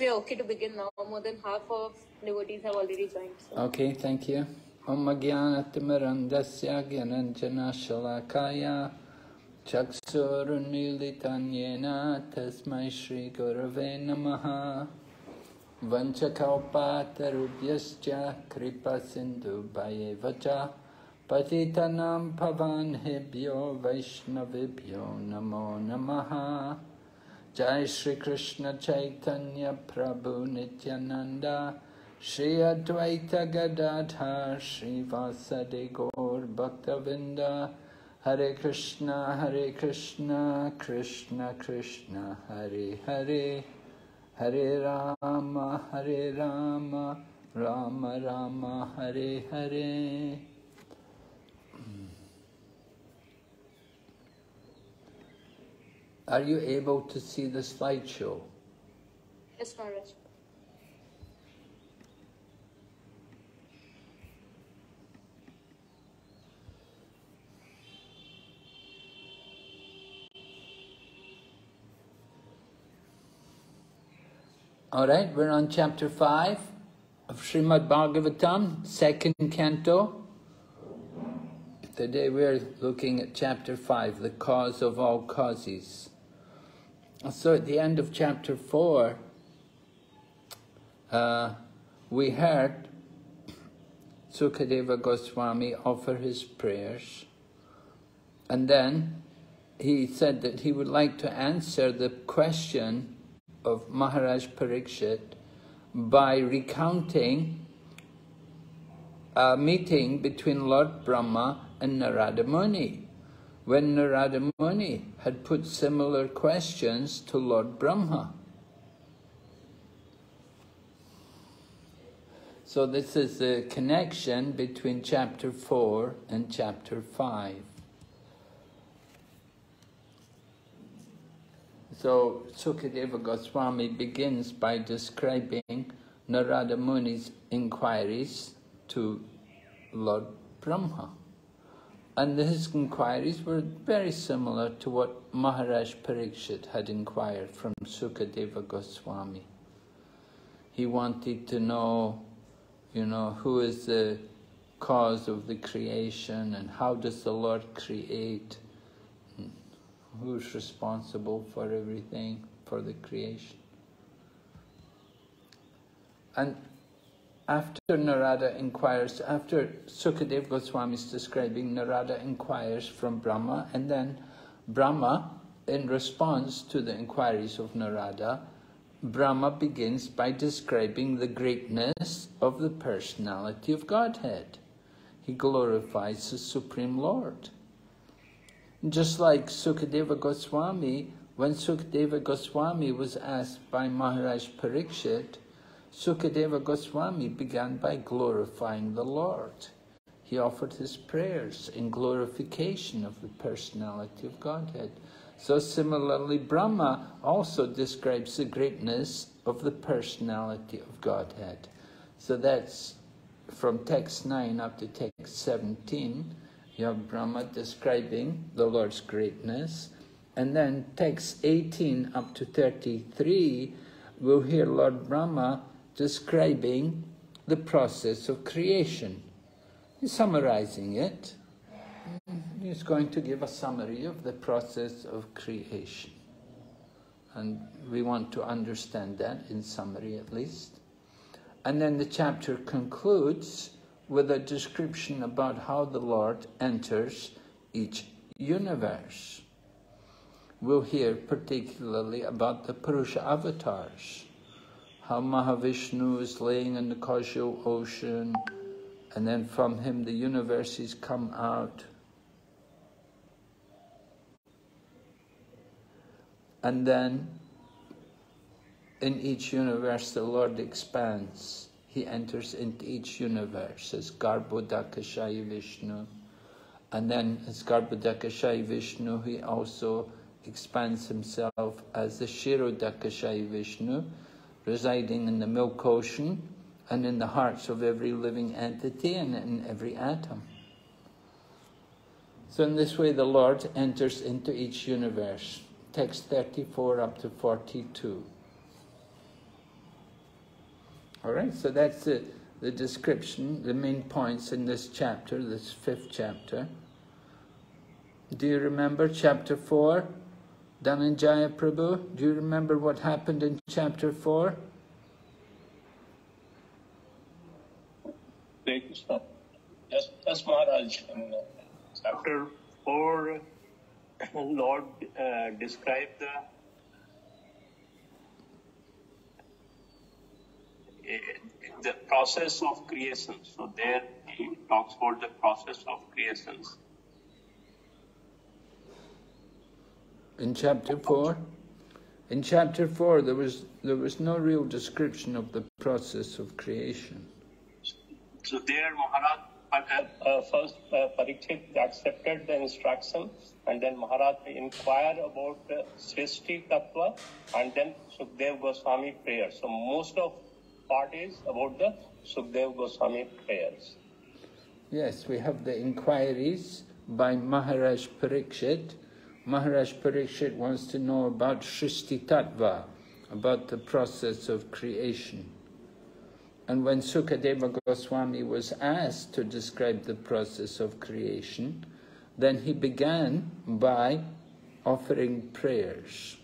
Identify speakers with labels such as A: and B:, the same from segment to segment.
A: we are okay to begin now. More than half of devotees have already joined. So.
B: Okay, thank you. Om Jnanatimirandasya Gyananjana Shalakaya Chaksurunilitanyena Tasmai Shri Gurave Namaha Vanchakalpatarubhyascha Kripa Sindhu Bhayevacha Patitanam Pavanhebhyo Vaishnavibhyo Namo Namaha Jai Shri Krishna Chaitanya Prabhu Nityananda Shri Advaita Gadadhar Shri Vasadi Gaur Bhaktavinda Hare Krishna Hare Krishna Krishna Krishna Hare Hare Hare Rama Hare Rama Rama Rama Hare Hare Are you able to see the slideshow?
A: Yes, Maharaj.
B: All right, we're on chapter 5 of Srimad Bhagavatam, second canto. Today we're looking at chapter 5, the cause of all causes. So at the end of chapter 4, uh, we heard Sukadeva Goswami offer his prayers, and then he said that he would like to answer the question of Maharaj Parikshit by recounting a meeting between Lord Brahma and Narada Muni, when Narada Muni had put similar questions to Lord Brahma. So this is the connection between chapter 4 and chapter 5. So Sukadeva Goswami begins by describing Narada Muni's inquiries to Lord Brahma. And his inquiries were very similar to what Maharaj Parikshit had inquired from Sukadeva Goswami. He wanted to know, you know, who is the cause of the creation and how does the Lord create who's responsible for everything, for the creation. And after Narada inquires, after Sukadev Goswami is describing, Narada inquires from Brahma, and then Brahma, in response to the inquiries of Narada, Brahma begins by describing the greatness of the personality of Godhead. He glorifies the Supreme Lord. Just like Sukadeva Goswami, when Sukadeva Goswami was asked by Maharaj Parikshit, Sukadeva Goswami began by glorifying the Lord. He offered his prayers in glorification of the personality of Godhead. So similarly, Brahma also describes the greatness of the personality of Godhead. So that's from text 9 up to text 17, you have Brahma describing the Lord's greatness. And then text 18 up to 33, we'll hear Lord Brahma describing the process of creation. He's summarizing it. He's going to give a summary of the process of creation. And we want to understand that in summary at least. And then the chapter concludes with a description about how the Lord enters each universe. We'll hear particularly about the Purusha avatars, how Mahavishnu is laying in the causal ocean, and then from him the universes come out. And then in each universe the Lord expands he enters into each universe as Garbhodakashayi Vishnu. And then as Garbhodakashayi Vishnu, he also expands himself as the Kshirodakashayi Vishnu, residing in the milk ocean and in the hearts of every living entity and in every atom. So in this way the Lord enters into each universe. Text 34 up to 42. All right, so that's the, the description, the main points in this chapter, this fifth chapter. Do you remember chapter 4? Dhananjaya Prabhu, do you remember what happened in chapter 4?
C: Krishna. Yes, yes, Maharaj. In chapter 4, Lord uh, described the eh, the process of creation. So there he talks about the process of creations.
B: In chapter 4? In chapter 4 there was, there was no real description of the process of creation.
C: So there Maharaj uh, uh, first uh, Parikshit accepted the instruction and then Maharaj inquired about the Srishti Tattva and then Sukdev Goswami prayer. So most of part is about the Sukdev Goswami prayers.
B: Yes, we have the inquiries by Maharaj Parikshit. Maharaj Parikshit wants to know about Srishti Tattva, about the process of creation. And when Sukadeva Goswami was asked to describe the process of creation, then he began by offering prayers.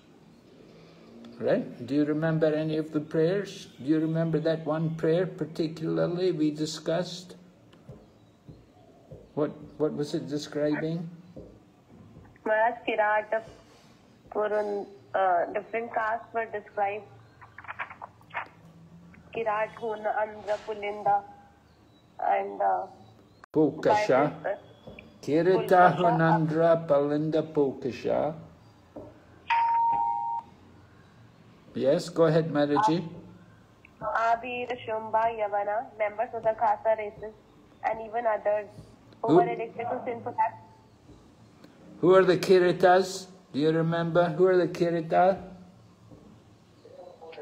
B: Right? Do you remember any of the prayers? Do you remember that one prayer particularly we discussed? What what was it describing?
D: Maharaj Kirat, Purun, uh, different castes were described Kirat, Huna, Andhra, Pulinda, and uh,
B: Pulkasha. Kirita Hunandra Pulinda Pulkasha. Yes, go ahead, Mataji.
D: Abir, Shumba, Yavana, members of the Khasa races, and even others who,
B: Who?
D: were addicted to sinful acts.
B: Who are the Kiritas? Do you remember? Who are the Kiritas?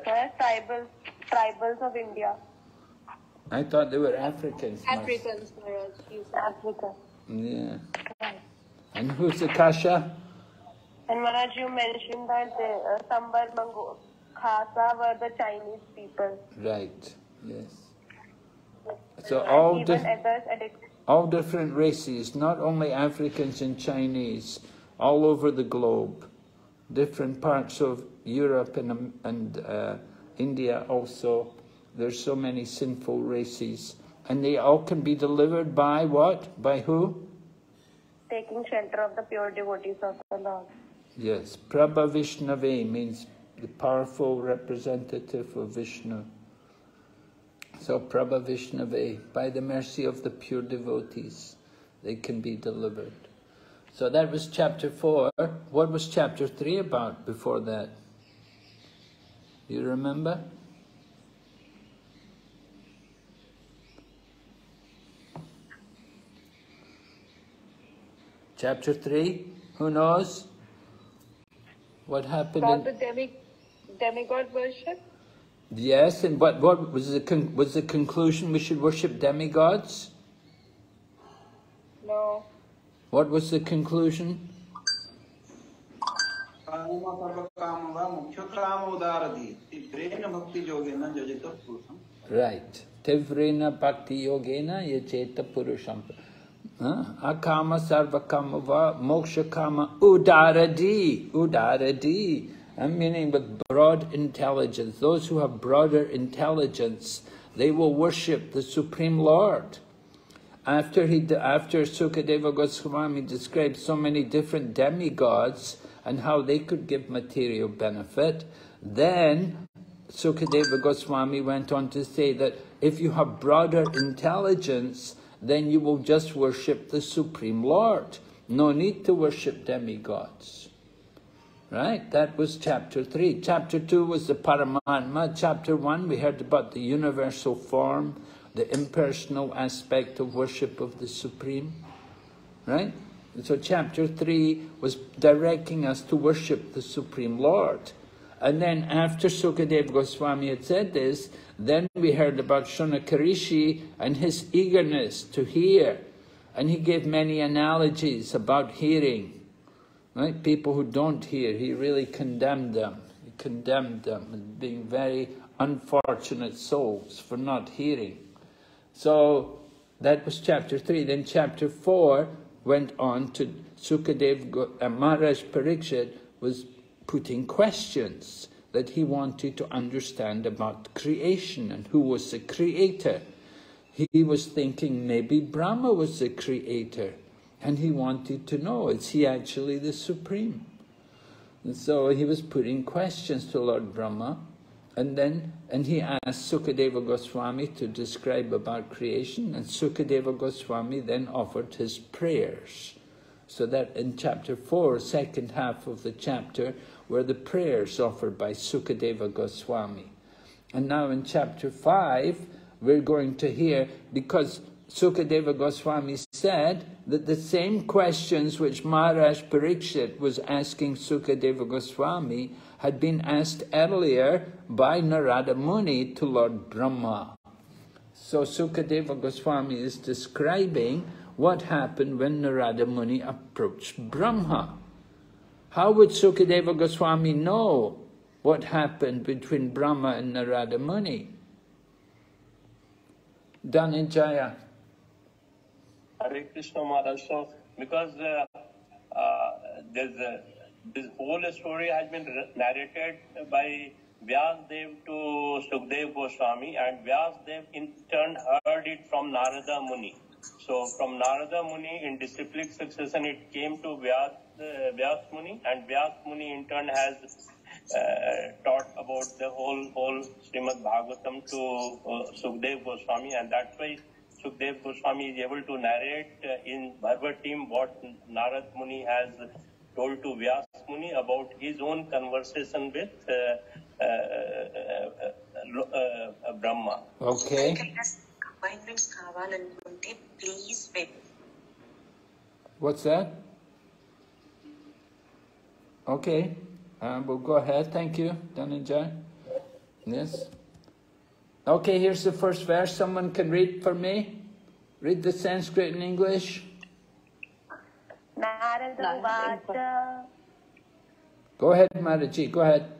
D: Maharaj, tribals, tribals of India,
B: I thought they were Africans.
A: Africans, Maharaj. you said.
D: Africa.
B: Yeah. And who's the Kasha?
D: And Maharaj, you mentioned that the uh, Sambar Mango Khasa were the Chinese people.
B: Right. Yes. So all
D: and even
B: dif-
D: others addicted.
B: All different races, not only Africans and Chinese, all over the globe, different parts of Europe and, um, and uh, India also. There's so many sinful races. And they all can be delivered by what? By who?
D: taking shelter of the pure devotees of the Lord.
B: Yes, Prabha Vishnave means the powerful representative of Vishnu. So Prabha Vishnave, by the mercy of the pure devotees, they can be delivered. So that was chapter 4. What was chapter 3 about before that? You remember? Chapter 3? Who knows? What happened
A: About
B: in...
A: the demi, demigod worship?
B: Yes, and what, what was, the con was the conclusion we should worship demigods?
A: No.
B: What was the conclusion? Right. Tivrena bhakti yogena yacheta purusham. Akama sarvakama va moksha kama udaradi. Udaradi. I'm meaning with broad intelligence. Those who have broader intelligence, they will worship the Supreme Lord. After he, after Sukadeva Goswami described so many different demigods and how they could give material benefit, then Sukadeva Goswami went on to say that if you have broader intelligence, then you will just worship the Supreme Lord. No need to worship demigods. Right? That was chapter 3. Chapter 2 was the Paramatma. Chapter 1, we heard about the universal form, the impersonal aspect of worship of the Supreme. Right? So chapter 3 was directing us to worship the Supreme Lord. And then after Sukadev Goswami had said this, then we heard about Shaunaka Rishi and his eagerness to hear. And he gave many analogies about hearing. Right? People who don't hear, he really condemned them. He condemned them as being very unfortunate souls for not hearing. So that was chapter 3. Then chapter 4 went on to Sukadev, uh, Maharaj Parikshit was putting questions that he wanted to understand about creation and who was the creator. He was thinking maybe Brahma was the creator and he wanted to know, is he actually the supreme? And so he was putting questions to Lord Brahma and then and he asked Sukadeva Goswami to describe about creation and Sukadeva Goswami then offered his prayers. So that in chapter 4, second half of the chapter, were the prayers offered by Sukadeva Goswami. And now in chapter 5, we're going to hear, because Sukadeva Goswami said that the same questions which Maharaj Parikshit was asking Sukadeva Goswami had been asked earlier by Narada Muni to Lord Brahma. So Sukadeva Goswami is describing what happened when Narada Muni approached Brahma. How would Sukadeva Goswami know what happened between Brahma and Narada Muni? Dhananjaya.
C: Hare Krishna Maharaj. So, because uh, uh, there's a, this whole story has been narrated by Vyasdev to Sukdev Goswami and Vyasdev in turn heard it from Narada Muni. So from Narada Muni in disciplic succession it came to Vyas, uh, Vyas Muni and Vyas Muni in turn has uh, taught about the whole whole Srimad Bhagavatam to uh, Sukdev Goswami and that's why Sukdev Goswami is able to narrate uh, in verbatim what Narad Muni has told to Vyas Muni about his own conversation with uh, uh,
B: uh,
E: uh Brahma. Okay.
B: What's that? Okay, um, we'll go ahead. Thank you, Dhananjay. Yes. Okay, here's the first verse. Someone can read for me. Read the Sanskrit in English.
D: Narada
B: Go ahead, Mataji. Go ahead.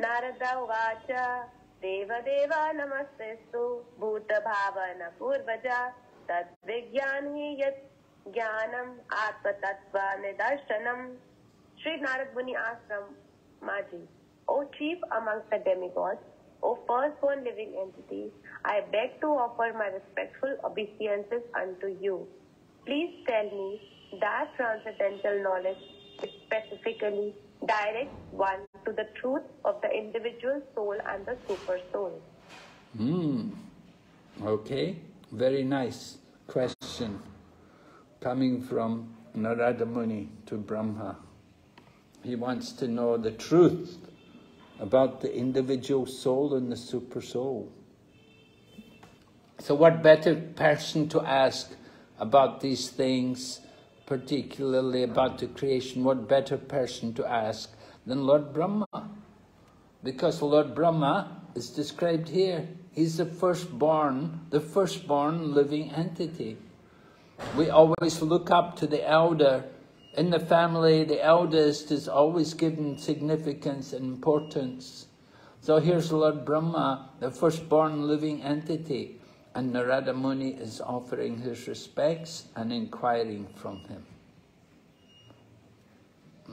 D: Narada Uvacha देवदेव नमस्तेस्तु भूतभावन पूर्वजा तद्विज्ञान ही यत् ज्ञानम आत्मतत्व निदर्शनम Sri Narad Muni asked from Maji, O chief amongst the demigods, O firstborn living entity, I beg to offer my respectful obeisances unto you. Please tell me that transcendental knowledge specifically directs one to the truth of the individual soul and the super soul.
B: Hmm. Okay. Very nice question coming from Narada Muni to Brahma. He wants to know the truth about the individual soul and the super soul. So what better person to ask about these things, particularly about the creation, what better person to ask than Lord Brahma? Because Lord Brahma is described here. He's the firstborn, the firstborn living entity. We always look up to the elder in the family, the eldest is always given significance and importance. So here's Lord Brahma, the firstborn living entity, and Narada Muni is offering his respects and inquiring from him.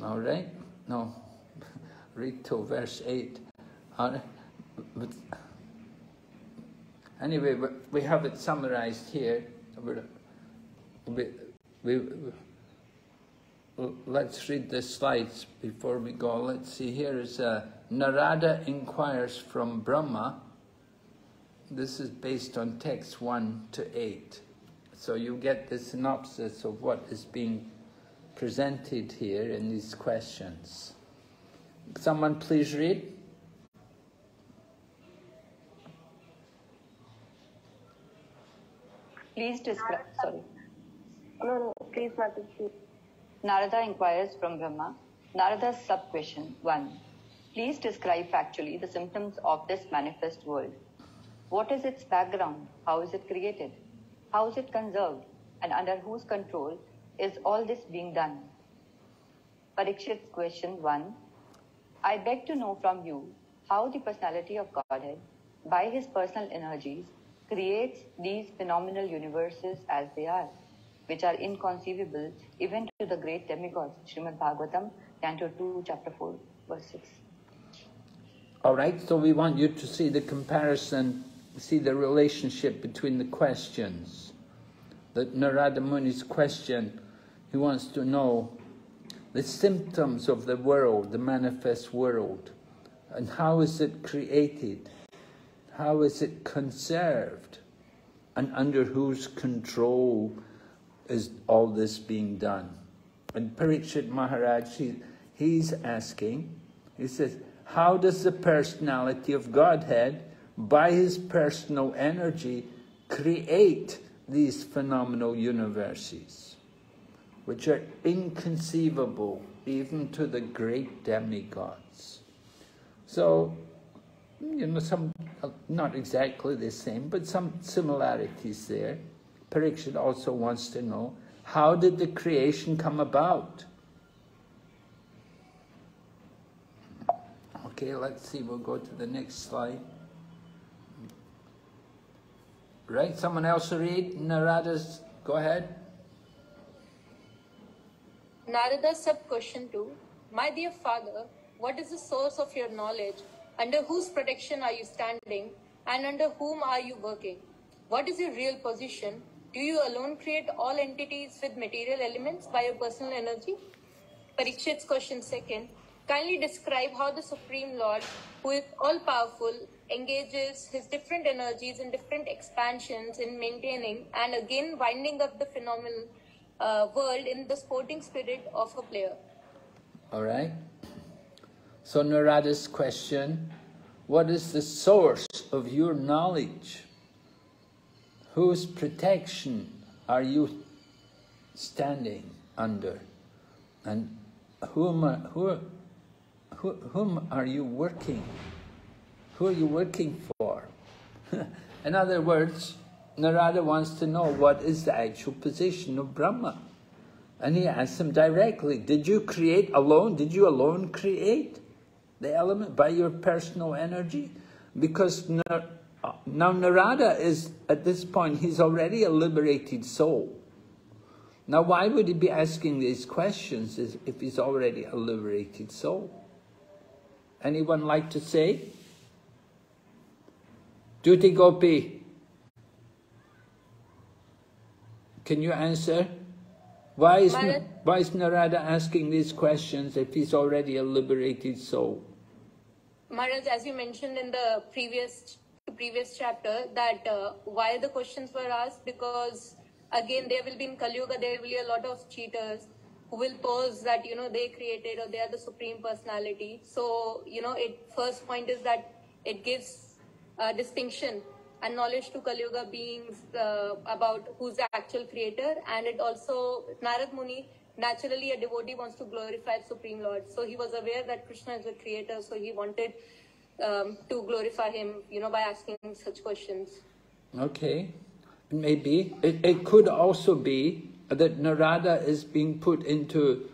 B: All right? No. Read to verse 8. But anyway, we have it summarized here. We, we, let's read the slides before we go. Let's see, here is uh, Narada inquires from Brahma. This is based on text 1 to 8. So you get the synopsis of what is being presented here in these questions. Someone please read.
F: Please describe, sorry.
D: No, no, please, Mataji.
F: Narada inquires from Brahma. Narada's sub-question 1. Please describe factually the symptoms of this manifest world. What is its background? How is it created? How is it conserved? And under whose control is all this being done? Parikshit's question 1. I beg to know from you how the personality of Godhead, by his personal energies, creates these phenomenal universes as they are, which are inconceivable even to the great demigods. Srimad Bhagavatam, Canto 2, Chapter 4, verse 6.
B: All right, so we want you to see the comparison, see the relationship between the questions. That Narada Muni's question, he wants to know the symptoms of the world, the manifest world, and how is it created? How is it conserved? And under whose control is all this being done? And Parikshit Maharaj, he, he's asking, he says, how does the personality of Godhead, by his personal energy, create these phenomenal universes, which are inconceivable even to the great demigods? So, you know, some, not exactly the same, but some similarities there. Parikshit also wants to know, how did the creation come about? Okay, let's see, we'll go to the next slide. Right, someone else read Narada's, go ahead.
A: Narada sub question 2 My dear father, what is the source of your knowledge? Under whose protection are you standing? And under whom are you working? What is your real position? Do you alone create all entities with material elements by your personal energy? Parikshit's question second Kindly describe how the Supreme Lord, who is all powerful, engages his different energies in different expansions in maintaining and again winding up the phenomenal uh, world in the sporting spirit of a player.
B: All right. So Narada's question, what is the source of your knowledge? Whose protection are you standing under? And whom are, who, who, whom are you working? Who are you working for? In other words, Narada wants to know what is the actual position of Brahma. And he asks him directly, did you create alone? Did you alone create the element by your personal energy? Because now Narada is, at this point, he's already a liberated soul. Now why would he be asking these questions if he's already a liberated soul? Anyone like to say? Duty Gopi. Can you answer? Why is, why is Narada asking these questions if he's already a liberated soul?
A: Maharaj, as you mentioned in the previous previous chapter, that uh, why the questions were asked because again there will be in Kaliyuga there will be a lot of cheaters who will pose that you know they created or they are the supreme personality. So you know, it first point is that it gives a distinction and knowledge to Kaliyuga beings uh, about who's the actual creator. And it also, Narad Muni, naturally a devotee wants to glorify Supreme Lord. So he was aware that Krishna is the creator, so he wanted um, to glorify him, you know, by asking such questions.
B: Okay, maybe. It, it could also be that Narada is being put into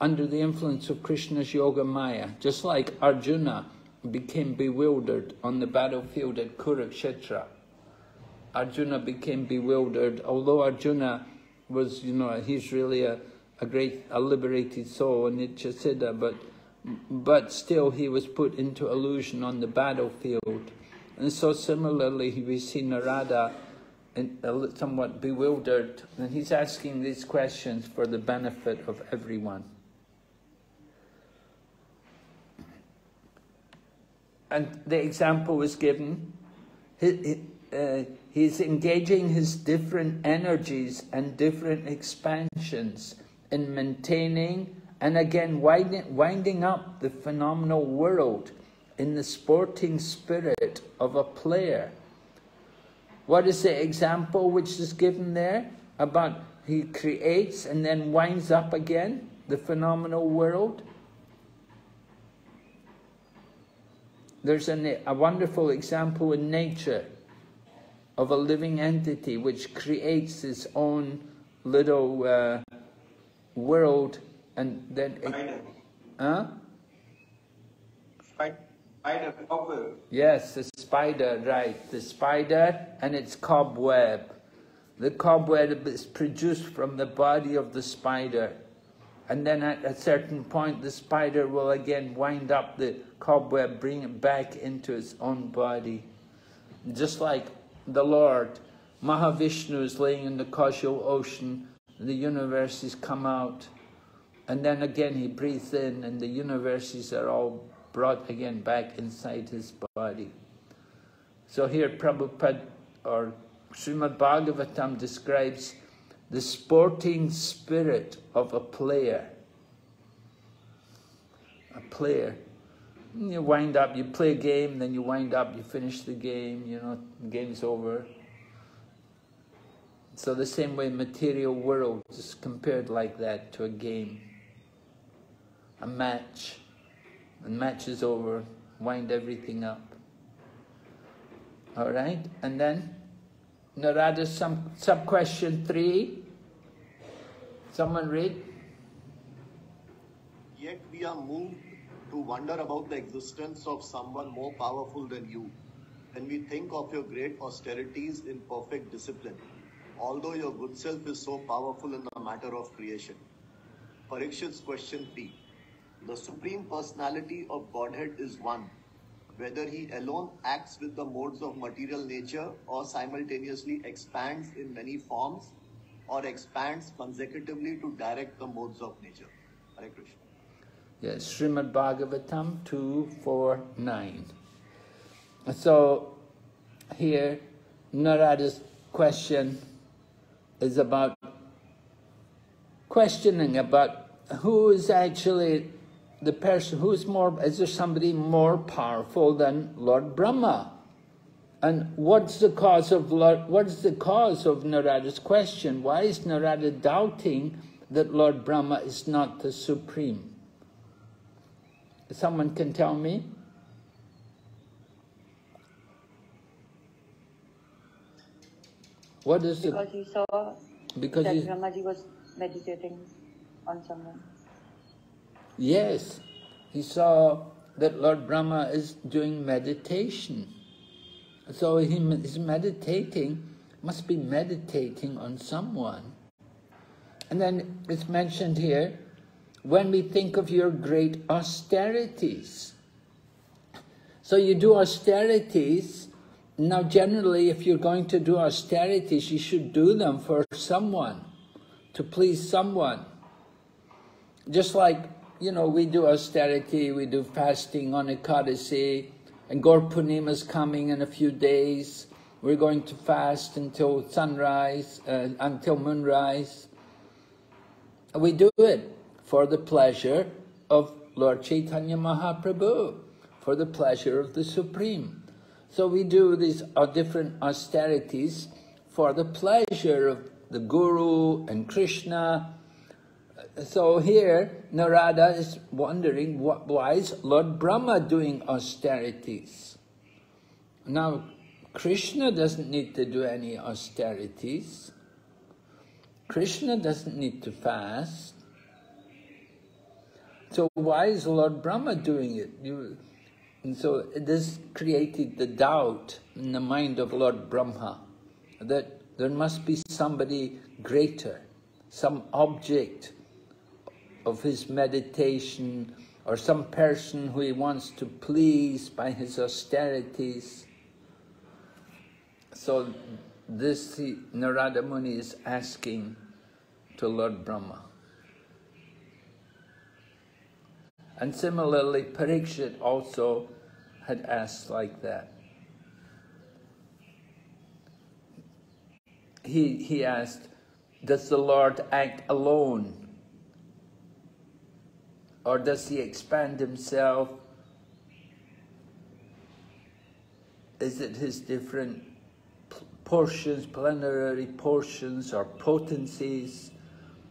B: under the influence of Krishna's Yoga Maya, just like Arjuna became bewildered on the battlefield at Kurukshetra. Arjuna became bewildered, although Arjuna was, you know, he's really a, a great, a liberated soul, a Nityasiddha, but, but still he was put into illusion on the battlefield. And so similarly, we see Narada in, somewhat bewildered, and he's asking these questions for the benefit of everyone. and the example was given, he, uh, he's engaging his different energies and different expansions in maintaining and again winding, winding up the phenomenal world in the sporting spirit of a player. What is the example which is given there about he creates and then winds up again the phenomenal world? There's a, a wonderful example in nature of a living entity which creates its own little uh, world and then...
G: Spider.
B: Huh?
G: Spider. Spider, cobweb.
B: Yes, the spider, right. The spider and its cobweb. The cobweb is produced from the body of the spider. And then at a certain point, the spider will again wind up the cobweb, bring it back into its own body. Just like the Lord, Mahavishnu is laying in the causal ocean, the universes come out, and then again he breathes in, and the universes are all brought again back inside his body. So here Prabhupada or Srimad Bhagavatam describes the sporting spirit of a player. A player. You wind up, you play a game, then you wind up, you finish the game, you know, game's over. So the same way material world is compared like that to a game. A match. and match is over, wind everything up. Alright, and then Narada some sub question three. Someone read.
H: Yet we are moved to wonder about the existence of someone more powerful than you when we think of your great austerities in perfect discipline, although your good self is so powerful in the matter of creation. Parikshit's question P. The Supreme Personality of Godhead is one, whether he alone acts with the modes of material nature or simultaneously expands in many forms or expands consecutively to direct the modes of nature. Hare Krishna.
B: Yes, Srimad Bhagavatam 249. So here Narada's question is about questioning about who is actually the person who's more, is there somebody more powerful than Lord Brahma? And what's the cause of Lord, what's the cause of Narada's question? Why is Narada doubting that Lord Brahma is not the supreme? Someone can tell me? What is
F: the
B: Because
F: he saw
B: Because
F: that
B: he,
F: Brahmaji was meditating on someone.
B: Yes, he saw that Lord Brahma is doing meditation. So he is meditating, must be meditating on someone. And then it's mentioned here, when we think of your great austerities. So you do austerities. Now, generally, if you're going to do austerities, you should do them for someone, to please someone. Just like, you know, we do austerity, we do fasting on Ekadasi, and Gaur Purnima is coming in a few days. We're going to fast until sunrise, uh, until moonrise. We do it for the pleasure of Lord Chaitanya Mahaprabhu, for the pleasure of the Supreme. So we do these uh, different austerities for the pleasure of the Guru and Krishna. So here, Narada is wondering, what, why is Lord Brahma doing austerities? Now, Krishna doesn't need to do any austerities. Krishna doesn't need to fast. So why is Lord Brahma doing it? You, and so this created the doubt in the mind of Lord Brahma that there must be somebody greater, some object of his meditation, or some person who he wants to please by his austerities. So this Narada Muni is asking to Lord Brahma. And similarly, Parikshit also had asked like that. He, he asked, does the Lord act alone? Or does he expand himself? Is it his different portions, plenary portions or potencies,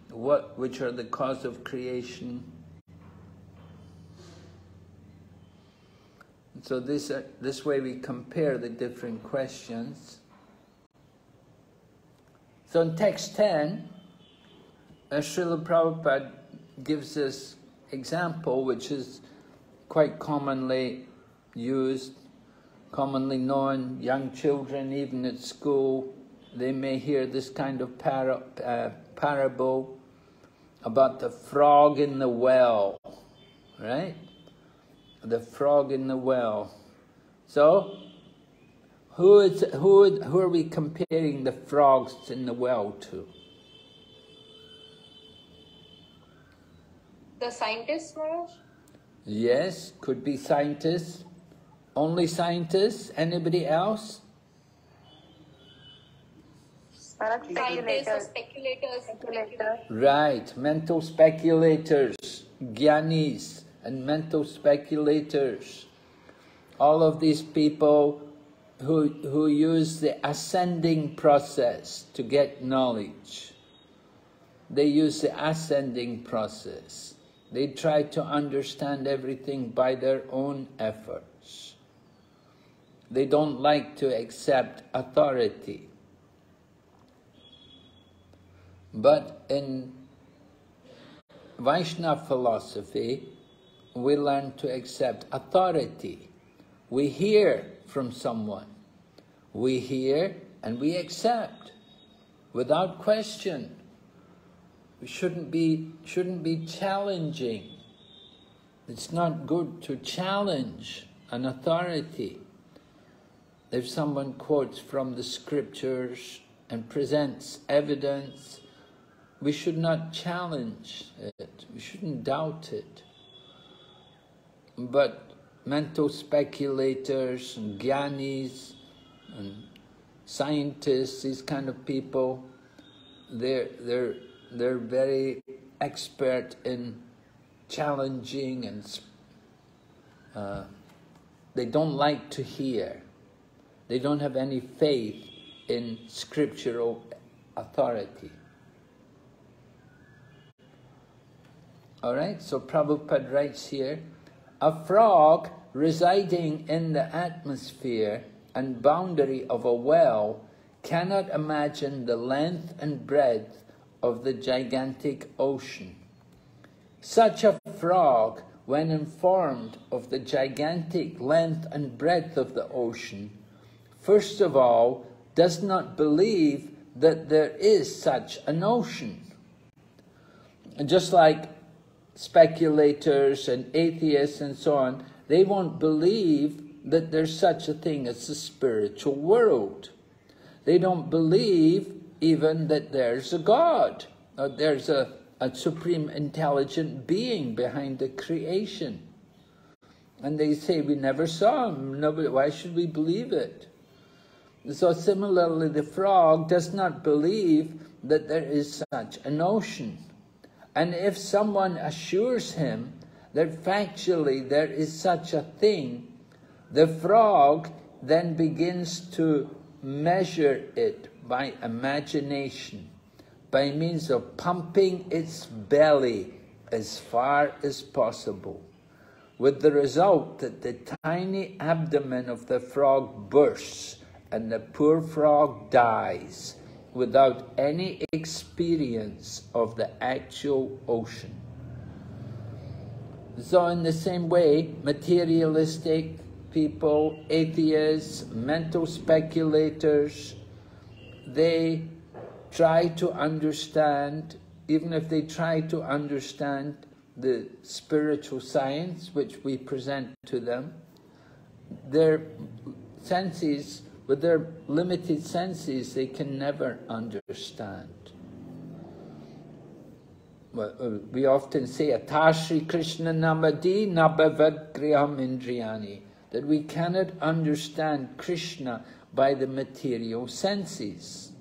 B: what, which are the cause of creation? So this, uh, this way we compare the different questions. So in text 10, uh, Srila Prabhupada gives this example which is quite commonly used, commonly known, young children, even at school, they may hear this kind of uh, parable about the frog in the well, right? The frog in the well. So, who, is, who, who are we comparing the frogs in the well to?
A: The scientists, Maharaj?
B: Yes, could be scientists. Only scientists? Anybody else?
A: Scientists speculators. speculators.
B: Right, mental speculators, gyanis, and mental speculators. All of these people who, who use the ascending process to get knowledge. They use the ascending process. They try to understand everything by their own efforts. They don't like to accept authority. But in Vaishnava philosophy, we learn to accept authority. We hear from someone. We hear and we accept without question. We shouldn't be, shouldn't be challenging. It's not good to challenge an authority. If someone quotes from the scriptures and presents evidence, we should not challenge it. We shouldn't doubt it. But mental speculators and gyanis and scientists, these kind of people, they're, they're, they're very expert in challenging and uh, they don't like to hear. They don't have any faith in scriptural authority. All right, so Prabhupada writes here, a frog residing in the atmosphere and boundary of a well cannot imagine the length and breadth of the gigantic ocean. Such a frog, when informed of the gigantic length and breadth of the ocean, first of all, does not believe that there is such an ocean. Just like speculators and atheists and so on, they won't believe that there's such a thing as the spiritual world. They don't believe even that there's a God, or there's a, a supreme intelligent being behind the creation. And they say, we never saw him, Nobody, why should we believe it? So similarly, the frog does not believe that there is such an ocean. And if someone assures him that factually there is such a thing, the frog then begins to measure it by imagination, by means of pumping its belly as far as possible, with the result that the tiny abdomen of the frog bursts and the poor frog dies without any experience of the actual ocean. So in the same way, materialistic people, atheists, mental speculators, they try to understand, even if they try to understand the spiritual science which we present to them, their senses with their limited senses, they can never understand. Uh, we often say, Atashri Krishna Namadi Nabhavad Indriyani, that we cannot understand Krishna by the material senses.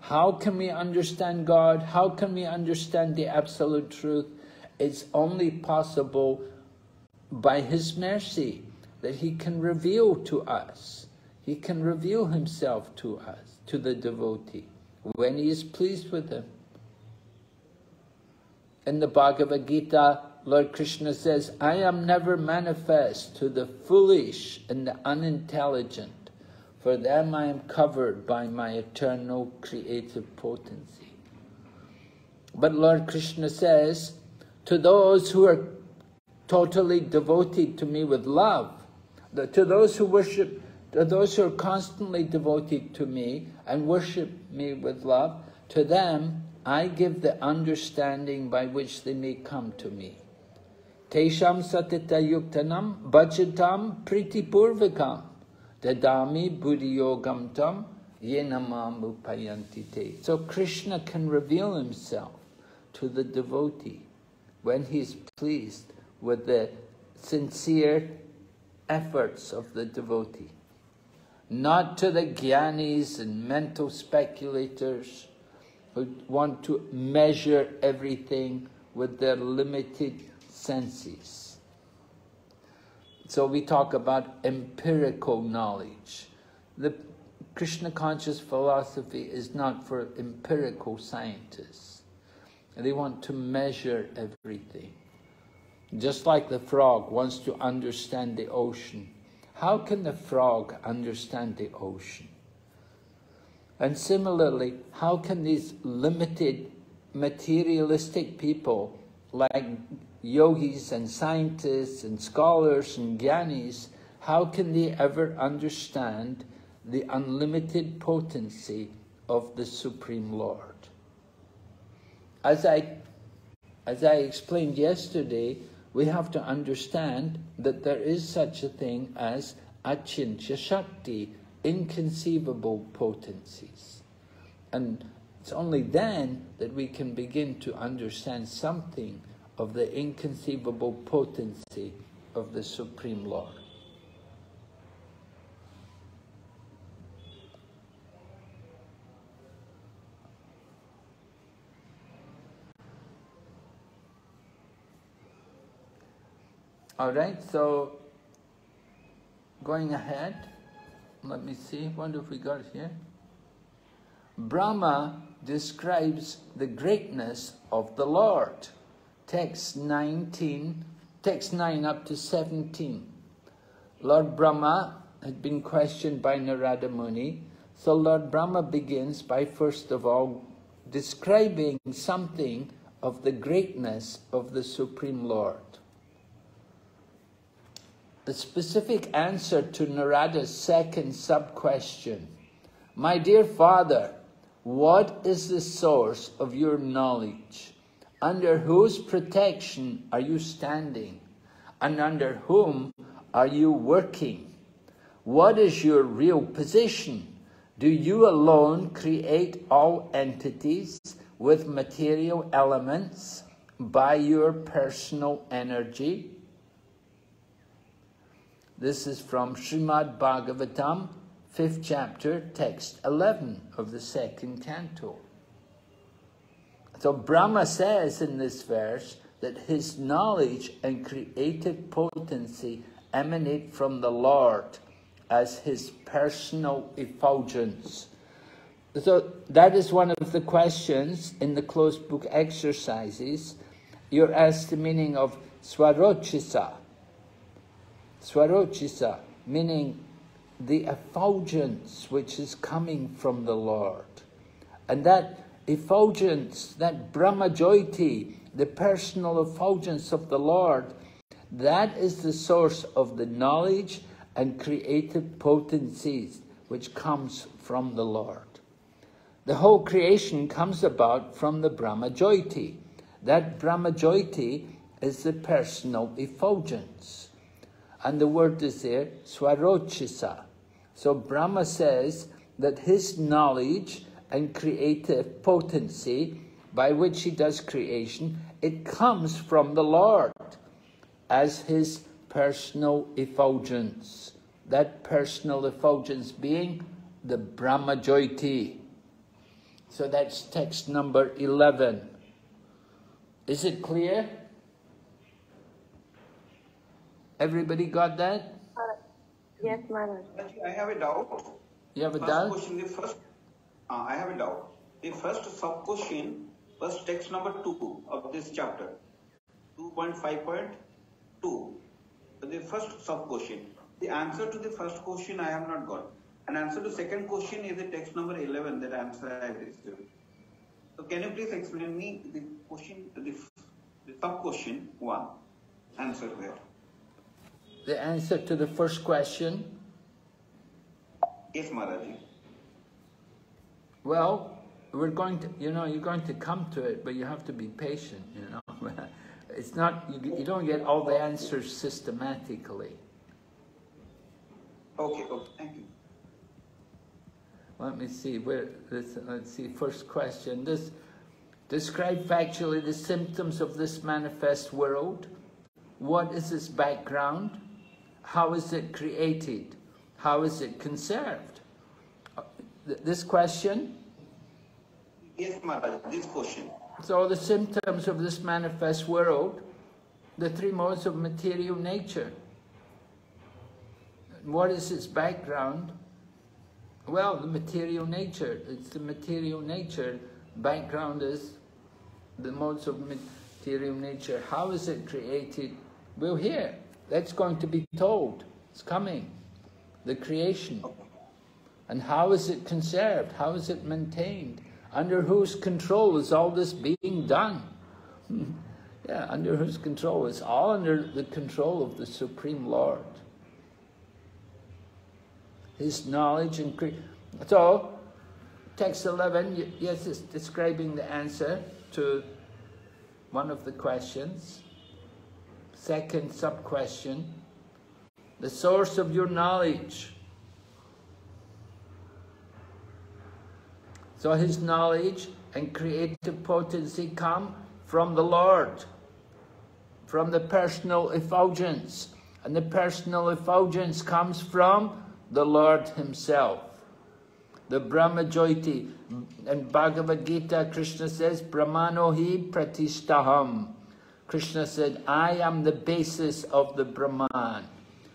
B: How can we understand God? How can we understand the absolute truth? It's only possible by His mercy that He can reveal to us. He can reveal himself to us, to the devotee, when he is pleased with him. In the Bhagavad Gita, Lord Krishna says, I am never manifest to the foolish and the unintelligent, for them I am covered by my eternal creative potency. But Lord Krishna says, to those who are totally devoted to me with love, to those who worship, to those who are constantly devoted to me and worship me with love, to them I give the understanding by which they may come to me. Tesham satita yuktanam bhajatam pritipurvikam dadami buddhiyogam tam yenamam upayantite. So Krishna can reveal himself to the devotee when he's pleased with the sincere efforts of the devotee. Not to the gyanis and mental speculators who want to measure everything with their limited senses. So we talk about empirical knowledge. The Krishna conscious philosophy is not for empirical scientists. They want to measure everything. Just like the frog wants to understand the ocean. How can the frog understand the ocean? And similarly, how can these limited materialistic people like yogis and scientists and scholars and gyanis, how can they ever understand the unlimited potency of the Supreme Lord? As I, as I explained yesterday, we have to understand that there is such a thing as achintya shakti, inconceivable potencies. And it's only then that we can begin to understand something of the inconceivable potency of the Supreme Lord. All right, so going ahead, let me see, what have we got here? Brahma describes the greatness of the Lord text 19, text 9 up to 17. Lord Brahma had been questioned by Narada Muni. So Lord Brahma begins by first of all describing something of the greatness of the Supreme Lord. The specific answer to Narada's second sub-question, My dear father, what is the source of your knowledge? Under whose protection are you standing? And under whom are you working? What is your real position? Do you alone create all entities with material elements by your personal energy? This is from Srimad Bhagavatam, 5th chapter, text 11 of the second canto. So Brahma says in this verse that his knowledge and creative potency emanate from the Lord as his personal effulgence. So that is one of the questions in the closed book exercises. You're asked the meaning of swarochisa. Swarochisa, meaning the effulgence which is coming from the Lord. And that effulgence, that Brahmajyoti, the personal effulgence of the Lord, that is the source of the knowledge and creative potencies which comes from the Lord. The whole creation comes about from the Brahmajyoti. That Brahmajyoti is the personal effulgence. And the word is there, Swarochisa. So Brahma says that his knowledge and creative potency by which he does creation, it comes from the Lord as his personal effulgence. That personal effulgence being the Brahmajyoti. So that's text number 11. Is it clear? Everybody got that?
D: Uh, yes, Maharaj.
G: I have a doubt.
B: You have a
G: first
B: doubt?
G: Question, the first, uh, I have a doubt. The first sub question was text number 2 of this chapter, 2.5.2. The first sub question. The answer to the first question I have not got. An answer to second question is the text number 11 that answer I have received. So can you please explain me the question, the, the sub question 1, answer there.
B: the answer to the first question?
G: Yes, Maharaj.
B: Well, we're going to, you know, you're going to come to it, but you have to be patient, you know. it's not, you, you don't get all the answers systematically.
G: Okay, okay, thank you.
B: Let me see, where, this, let's see, first question. This, describe factually the symptoms of this manifest world. What is its background? How is it created? How is it conserved? Uh, this question?
G: Yes, Maharaj, this question.
B: So the symptoms of this manifest world, the three modes of material nature. What is its background? Well, the material nature. It's the material nature. Background is the modes of material nature. How is it created? We'll hear. That's going to be told. It's coming. The creation. And how is it conserved? How is it maintained? Under whose control is all this being done? yeah, under whose control? It's all under the control of the Supreme Lord. His knowledge and so text 11 yes it's describing the answer to one of the questions second sub question the source of your knowledge so his knowledge and creative potency come from the Lord from the personal effulgence and the personal effulgence comes from the Lord Himself. The Brahma Jyoti. In Bhagavad Gita, Krishna says, Brahmano hi pratishtaham. Krishna said, I am the basis of the Brahman.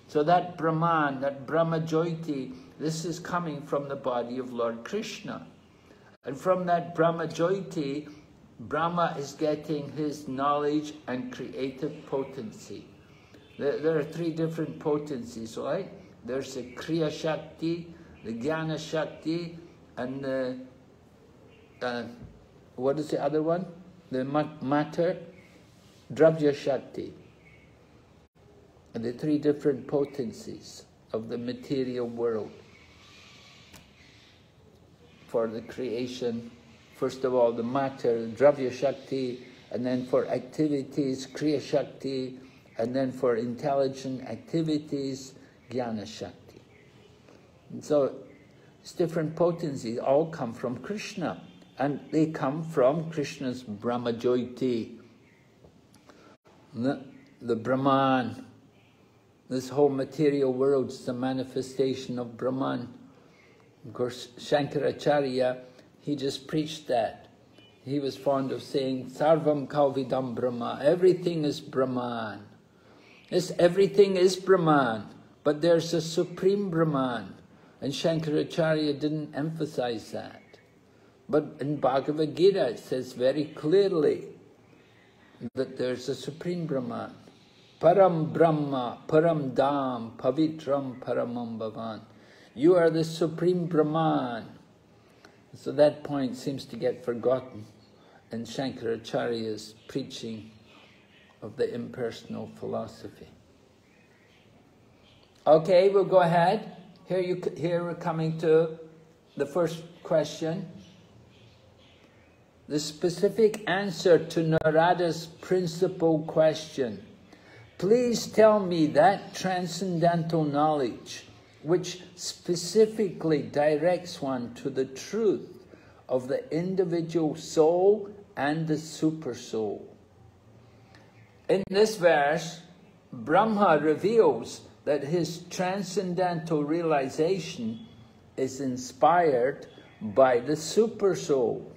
B: So that Brahman, that Brahma Jyoti, this is coming from the body of Lord Krishna. And from that Brahma Jyoti, Brahma is getting his knowledge and creative potency. There, there are three different potencies, right? There's the Kriya Shakti, the Jnana Shakti, and the, uh, what is the other one? The matter, Dravya Shakti. And the three different potencies of the material world for the creation. First of all, the matter, Dravya Shakti, and then for activities, Kriya Shakti, and then for intelligent activities, Jnana Shakti. And so it's different potencies, all come from Krishna. And they come from Krishna's Brahmajyoti. The, the Brahman, this whole material world is the manifestation of Brahman. Of course, Shankaracharya, he just preached that. He was fond of saying, Sarvam Kalvidam Brahma, everything is Brahman. Yes, everything is Brahman. But there's a supreme Brahman, and Shankaracharya didn't emphasize that. But in Bhagavad Gita it says very clearly that there's a supreme Brahman. Param Brahma, Param Dham, Pavitram Paramam Bhavan. You are the supreme Brahman. So that point seems to get forgotten in Shankaracharya's preaching of the impersonal philosophy. Okay, we'll go ahead. Here, you, here we're coming to the first question. The specific answer to Narada's principal question. Please tell me that transcendental knowledge which specifically directs one to the truth of the individual soul and the super soul. In this verse, Brahma reveals that his transcendental realization is inspired by the super soul.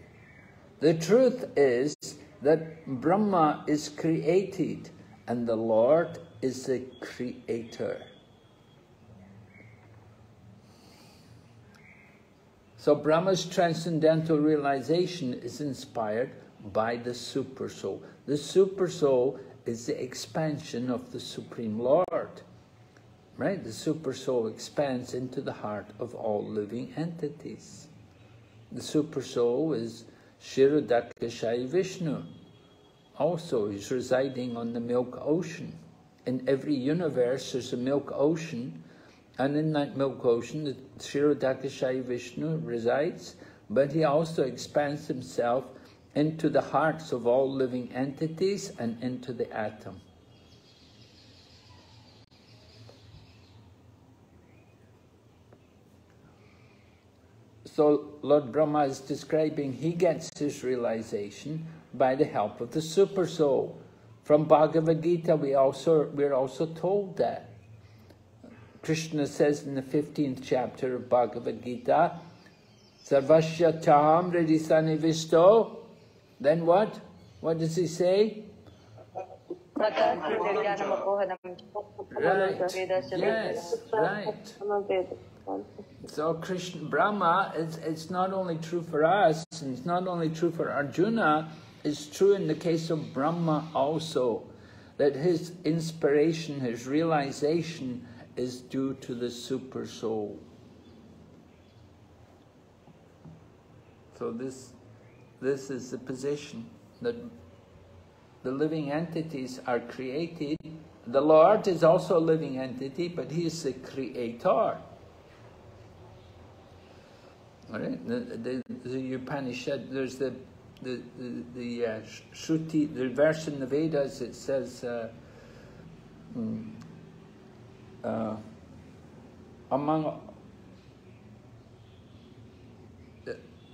B: The truth is that Brahma is created and the Lord is the creator. So Brahma's transcendental realization is inspired by the super soul. The super soul is the expansion of the Supreme Lord right? The super soul expands into the heart of all living entities. The super soul is Kshirodakashayi Vishnu. Also, is residing on the milk ocean. in every universe there's a milk ocean, and in that milk ocean, the Kshirodakashayi Vishnu resides, but he also expands himself into the hearts of all living entities and into the atom. So Lord Brahma is describing he gets his realization by the help of the super soul. From Bhagavad Gita, we also we're also told that. Krishna says in the 15th chapter of Bhagavad Gita, Sarvasya Chaham Visto. Then what? What does he say? Right. Yes, right. So Krishna Brahma, it's, it's not only true for us, and it's not only true for Arjuna, it's true in the case of Brahma also, that his inspiration, his realization is due to the super soul. So this, this is the position that the living entities are created. The Lord is also a living entity, but He is the creator. All right? The, the, the Upanishad, there's the the the, the uh, Shruti, the verse in the Vedas. It says, uh, hmm, uh, among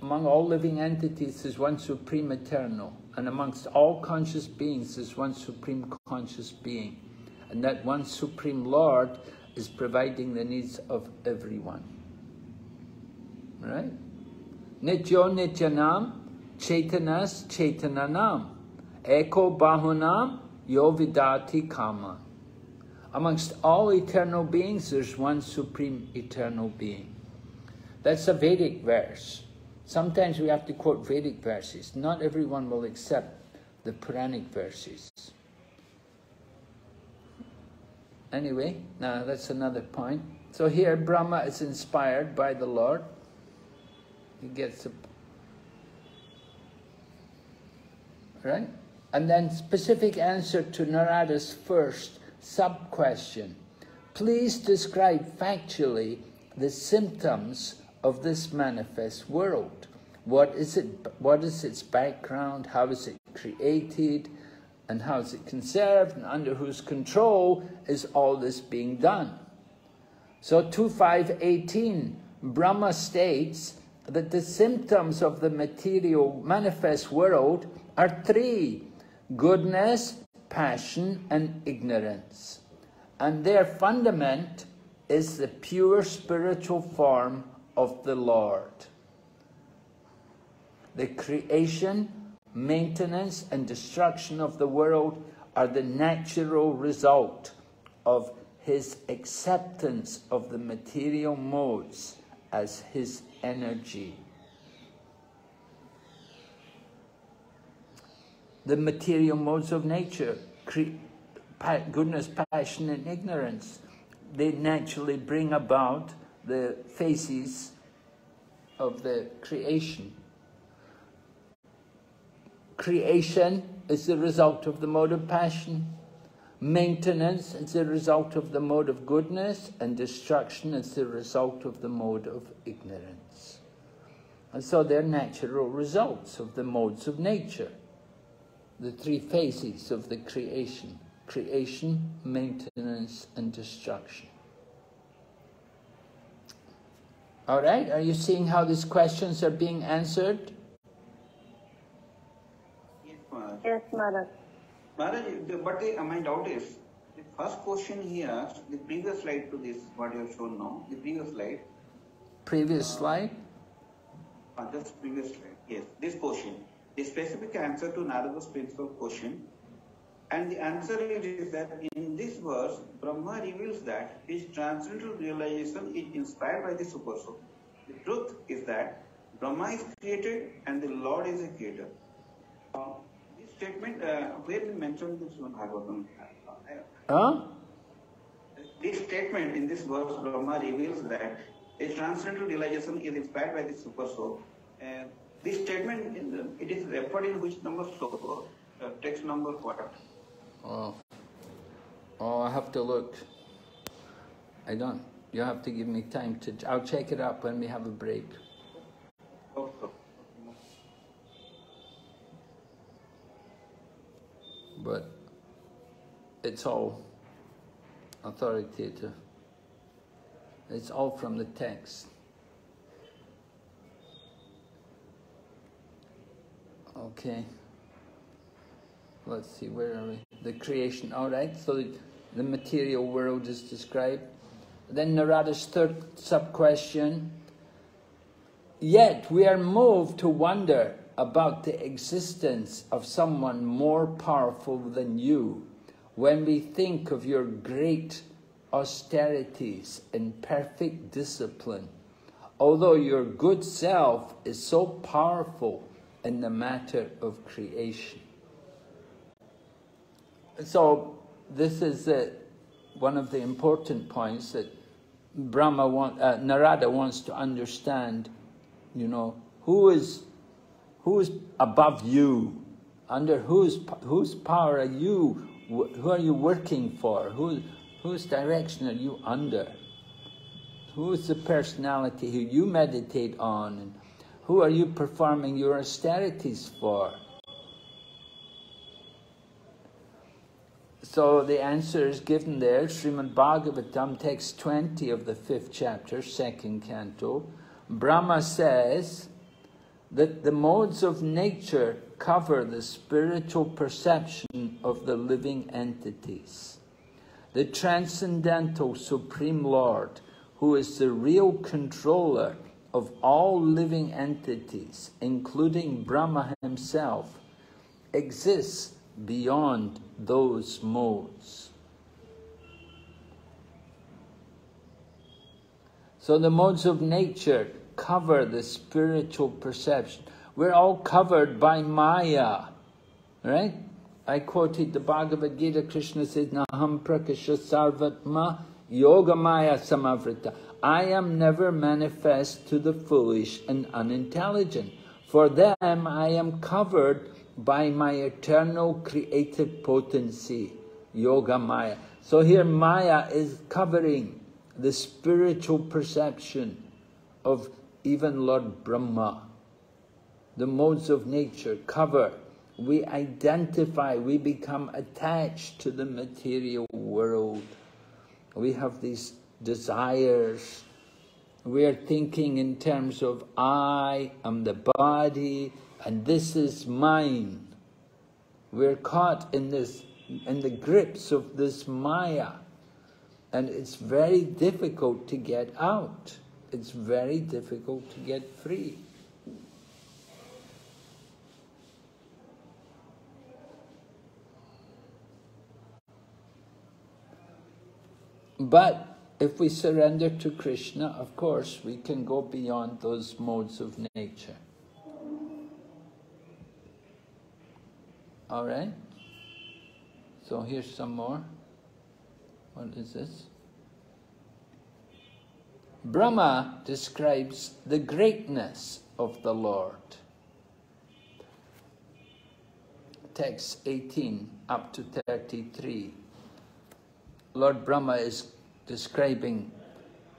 B: among all living entities is one supreme eternal, and amongst all conscious beings is one supreme conscious being, and that one supreme Lord is providing the needs of everyone. Right? Nityo Nityanam Chaitanas Chaitananam Eko Bahunam Yovidati Kama. Amongst all eternal beings, there's one supreme eternal being. That's a Vedic verse. Sometimes we have to quote Vedic verses. Not everyone will accept the Puranic verses. Anyway, now that's another point. So here Brahma is inspired by the Lord he gets a right? And then specific answer to Narada's first sub-question. Please describe factually the symptoms of this manifest world. What is it? What is its background? How is it created? And how is it conserved? And under whose control is all this being done? So 2518, Brahma states that the symptoms of the material manifest world are three goodness, passion, and ignorance. And their fundament is the pure spiritual form of the Lord. The creation, maintenance, and destruction of the world are the natural result of his acceptance of the material modes as his energy. The material modes of nature, goodness, passion, and ignorance, they naturally bring about the phases of the creation. Creation is the result of the mode of passion. Maintenance is the result of the mode of goodness, and destruction is the result of the mode of ignorance. And so they're natural results of the modes of nature, the three phases of the creation creation, maintenance, and destruction. All right, are you seeing how these questions are being answered?
D: Yes, Maharaj.
G: Maharaj, but the, uh, my doubt is, the first question here, the previous slide to this, what you have shown now, the previous slide.
B: Previous uh, slide?
G: Uh, just previous slide, yes. This question, the specific answer to Narada's principal question, and the answer is that in this verse, Brahma reveals that his transcendental realization is inspired by the Super Soul. The truth is that Brahma is created and the Lord is a creator. Uh, statement, uh, where we mentioned this one, Bhagavatam.
B: Huh?
G: This statement in this verse, Brahma reveals that a transcendental realization is inspired by the super soul. And this statement, the, it is referred in which number sloka? Uh, text number what?
B: Oh. Oh, I have to look. I don't. You have to give me time to. I'll check it up when we have a break. But it's all authoritative. It's all from the text. Okay. Let's see, where are we? The creation, all right. So the, material world is described. Then Narada's third sub-question. Yet we are moved to wonder about the existence of someone more powerful than you when we think of your great austerities and perfect discipline, although your good self is so powerful in the matter of creation. So this is uh, one of the important points that Brahma want, uh, Narada wants to understand. You know, who is who is above you? Under whose whose power are you? Who are you working for? Who whose direction are you under? Who is the personality who you meditate on? Who are you performing your austerities for? So the answer is given there, Srimad Bhagavatam, text 20 of the fifth chapter, second canto. Brahma says that the modes of nature cover the spiritual perception of the living entities. The transcendental Supreme Lord, who is the real controller of all living entities, including Brahma himself, exists beyond those modes. So the modes of nature cover the spiritual perception. We're all covered by Maya, right? I quoted the Bhagavad Gita, Krishna says, Naham prakasha sarvatma yoga maya samavrita. I am never manifest to the foolish and unintelligent. For them I am covered by my eternal creative potency, Yoga Maya. So here Maya is covering the spiritual perception of even Lord Brahma. The modes of nature cover. We identify, we become attached to the material world. We have these desires. We are thinking in terms of I am the body, and this is mine. We're caught in this, in the grips of this Maya, and it's very difficult to get out. It's very difficult to get free. But if we surrender to Krishna, of course, we can go beyond those modes of nature. All right? So here's some more. What is this? Brahma describes the greatness of the Lord. Text 18 up to 33. Lord Brahma is describing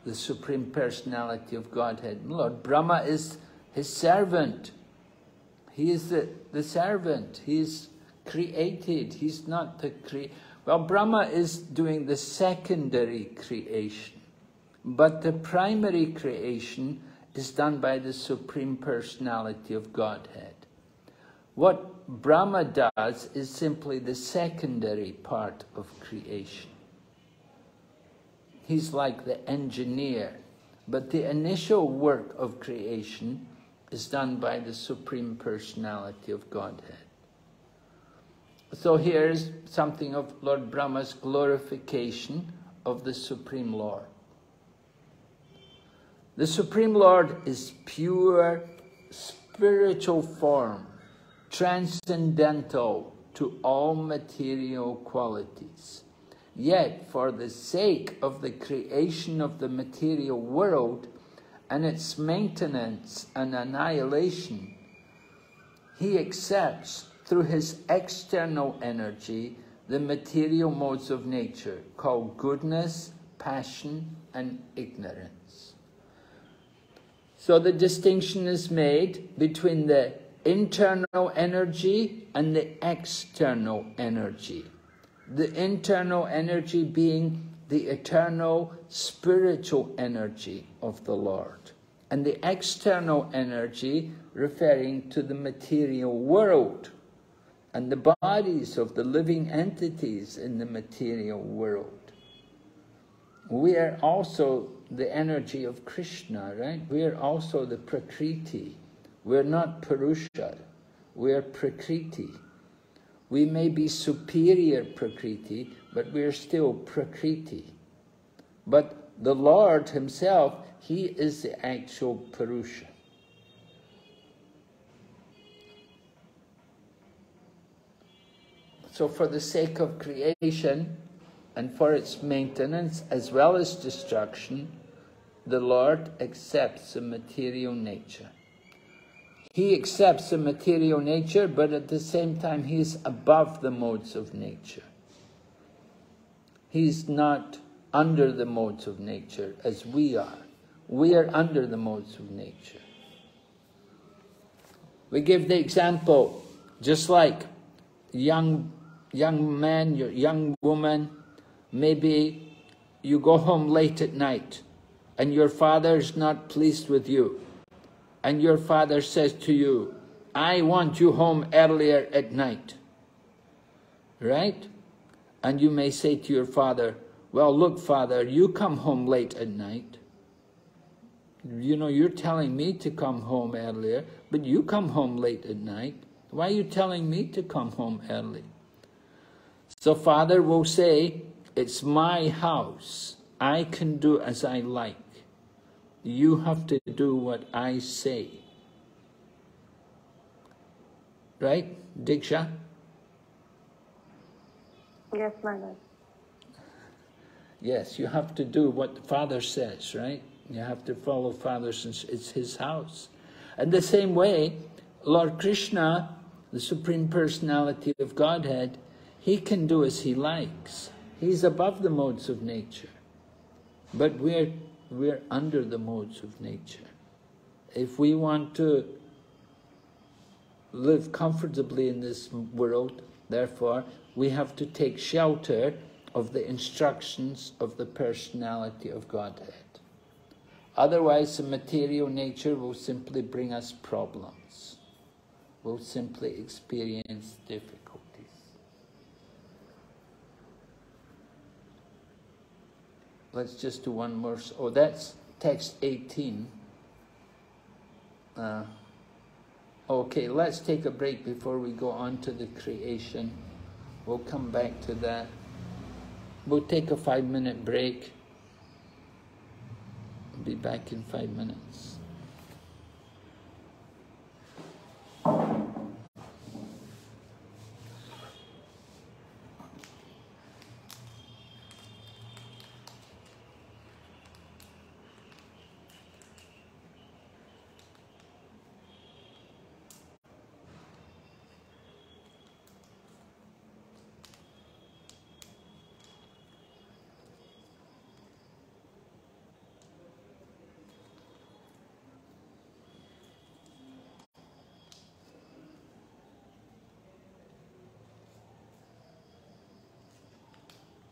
B: the Supreme Personality of Godhead. Lord Brahma is his servant. He is the, the servant. He is created. He's not the cre. Well, Brahma is doing the secondary creation, but the primary creation is done by the Supreme Personality of Godhead. What Brahma does is simply the secondary part of creation. He's like the engineer, but the initial work of creation is done by the Supreme Personality of Godhead. So here's something of Lord Brahma's glorification of the Supreme Lord. The Supreme Lord is pure spiritual form, transcendental to all material qualities. Yet, for the sake of the creation of the material world and its maintenance and annihilation, he accepts through his external energy the material modes of nature called goodness, passion, and ignorance. So the distinction is made between the internal energy and the external energy. The internal energy being the eternal spiritual energy of the Lord, and the external energy referring to the material world and the bodies of the living entities in the material world. We are also the energy of Krishna, right? We are also the Prakriti. We're not Purusha, we're Prakriti. We may be superior Prakriti, but we're still Prakriti. But the Lord Himself, He is the actual Purusha. So for the sake of creation and for its maintenance as well as destruction, the Lord accepts the material nature. He accepts the material nature, but at the same time he is above the modes of nature. He's not under the modes of nature as we are. We are under the modes of nature. We give the example, just like young young man, young woman, maybe you go home late at night and your father is not pleased with you. And your father says to you, I want you home earlier at night. Right? And you may say to your father, well, look, father, you come home late at night. You know, you're telling me to come home earlier, but you come home late at night. Why are you telling me to come home early? So father will say, it's my house. I can do as I like. You have to do what I say. Right, Diksha?
D: Yes, my lord.
B: Yes, you have to do what the father says, right? You have to follow father since it's his house. And the same way, Lord Krishna, the Supreme Personality of Godhead, he can do as he likes. He's above the modes of nature. But we're, we're under the modes of nature. If we want to live comfortably in this world, therefore, we have to take shelter of the instructions of the personality of Godhead. Otherwise, the material nature will simply bring us problems. We'll simply experience difficulties. Let's just do one more. Oh, that's text 18. Uh, okay, let's take a break before we go on to the creation. We'll come back to that. We'll take a five minute break. Be back in five minutes.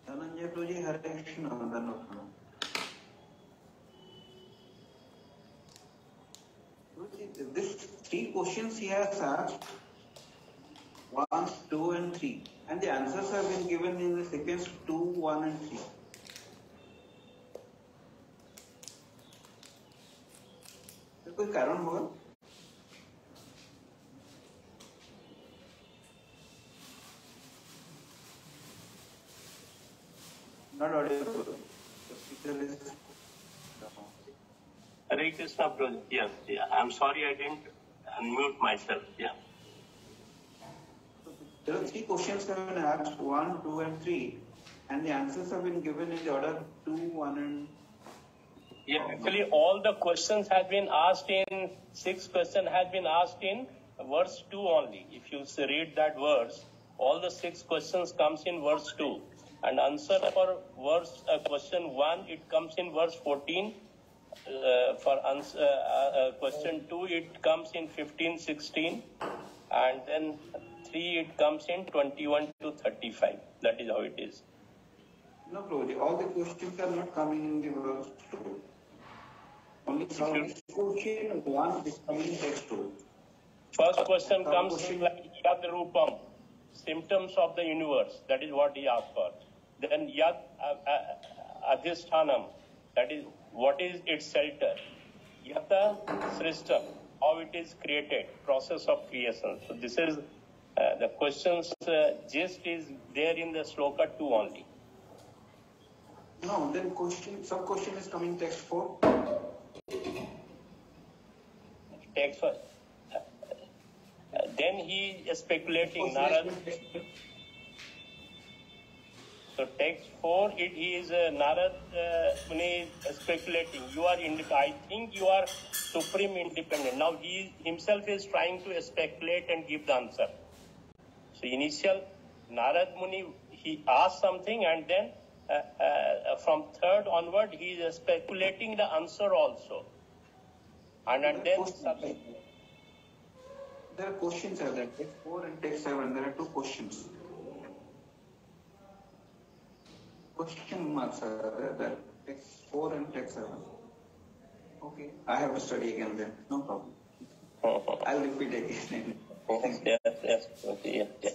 G: Dhananjay Prabhuji, Hare Krishna, Dhanotana This three questions he has asked, one, two, and three, and the answers have been given in the sequence two, one, and three. कोई कारण होगा Not audible. The speaker is down.
C: Hare Krishna, Prabhu. Yeah, yeah. I'm sorry I didn't unmute myself. Yeah.
G: There are three questions that have been asked, one, two, and three, and the answers have been given in the order two, one, and
C: Yeah, actually, all the questions have been asked in, six question has been asked in verse 2 only. If you read that verse, all the six questions comes in verse 2 and answer for verse uh, question 1 it comes in verse 14 uh, for answer, uh, uh, question 2 it comes in 15 16 and then 3 it comes in 21 to 35 that is how it is
G: No, Prabhuji, all the questions are not coming in the verse 2. Only question one is coming in text 2.
C: First question
G: Some
C: comes
G: question-
C: like Yad Rupam, symptoms of the universe. That is what he asked for. Then Yad uh, uh, Adhisthanam, that is what is its shelter. Yata Srishtam, how it is created, process of creation. So this is uh, the questions uh, gist is there in the sloka 2 only.
G: No, then question, some question is coming text 4.
C: Text for, uh, uh, then he is speculating. Narad, So text four, it is uh, Narad uh, Muni speculating. You are ind- I think you are supreme independent. Now he himself is trying to speculate and give the answer. So initial Narad Muni he asked something and then uh, uh, from third onward he is speculating the answer also. And, and then sub-
G: There are questions are there. Text 4 and text 7, there are two questions. Question marks are there, there. Text 4 and text 7. Okay, I have to study again then, no problem. Oh, oh, oh. I'll repeat again.
C: yes, yes, okay, yes, yes.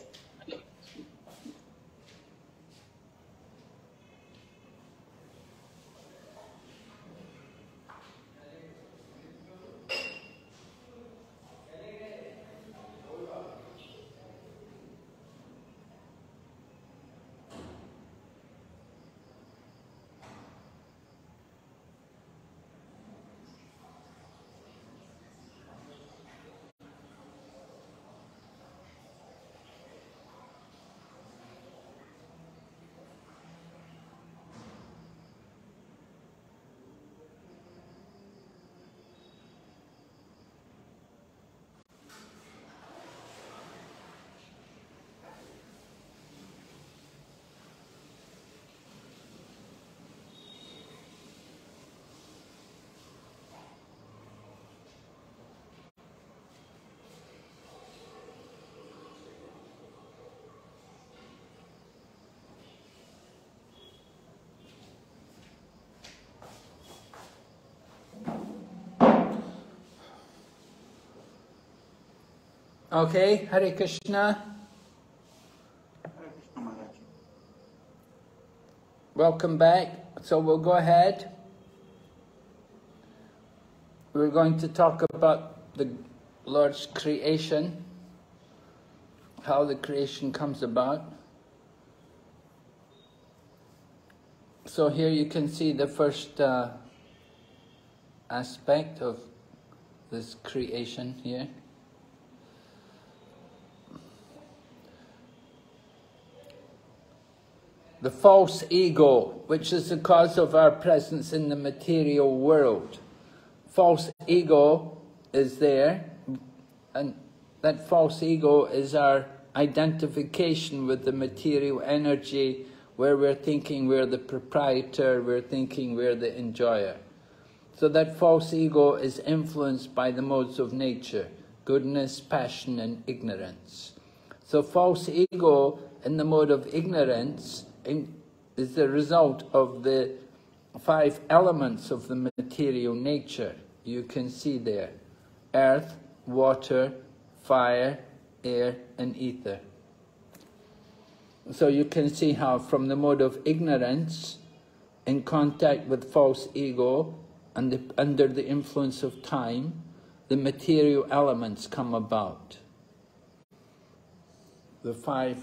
B: Okay, Hare Krishna.
G: Hare Krishna
B: Welcome back. So we'll go ahead. We're going to talk about the Lord's creation, how the creation comes about. So here you can see the first uh, aspect of this creation here. The false ego, which is the cause of our presence in the material world. False ego is there, and that false ego is our identification with the material energy where we're thinking we're the proprietor, we're thinking we're the enjoyer. So that false ego is influenced by the modes of nature, goodness, passion and ignorance. So false ego in the mode of ignorance is the result of the five elements of the material nature. You can see there, earth, water, fire, air and ether. So you can see how from the mode of ignorance, in contact with false ego, and the, under the influence of time, the material elements come about. The five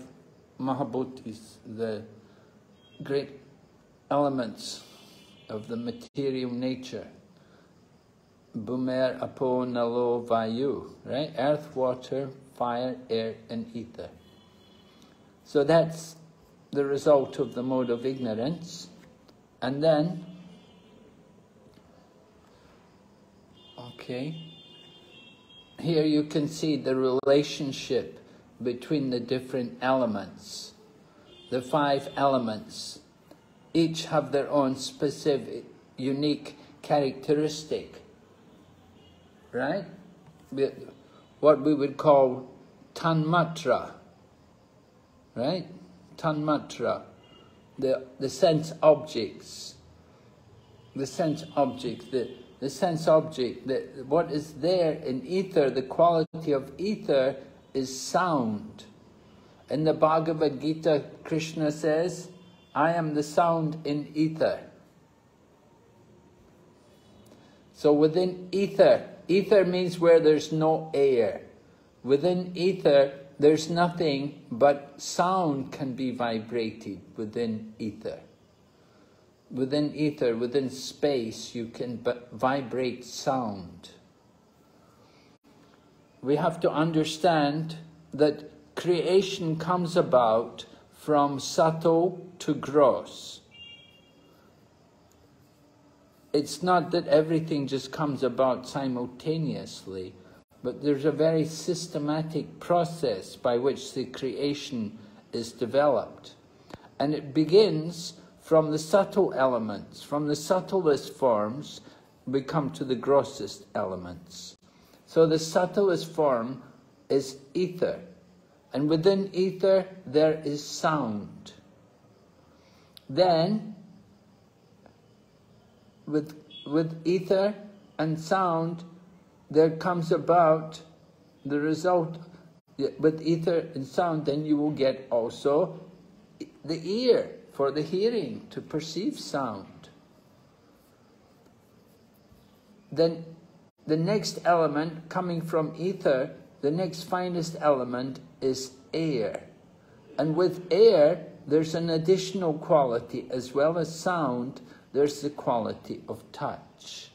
B: Mahabhutis, the great elements of the material nature. Bhumir, Apo, Nalo, Vayu, right? Earth, water, fire, air, and ether. So that's the result of the mode of ignorance. And then, okay, here you can see the relationship between the different elements. The five elements each have their own specific, unique characteristic, right? What we would call tanmatra, right? Tanmatra, the, the sense objects, the sense object, the, the sense object, the, what is there in ether, the quality of ether is sound. In the Bhagavad Gita, Krishna says, I am the sound in ether. So within ether, ether means where there's no air. Within ether, there's nothing but sound can be vibrated within ether. Within ether, within space, you can vibrate sound. We have to understand that creation comes about from subtle to gross. It's not that everything just comes about simultaneously, but there's a very systematic process by which the creation is developed. And it begins from the subtle elements. From the subtlest forms, we come to the grossest elements. So the subtlest form is ether. And within ether, there is sound. Then, with, with ether and sound, there comes about the result with ether and sound, then you will get also the ear for the hearing to perceive sound. Then the next element coming from ether, the next finest element is air. And with air, there's an additional quality as well as sound, there's the quality of touch.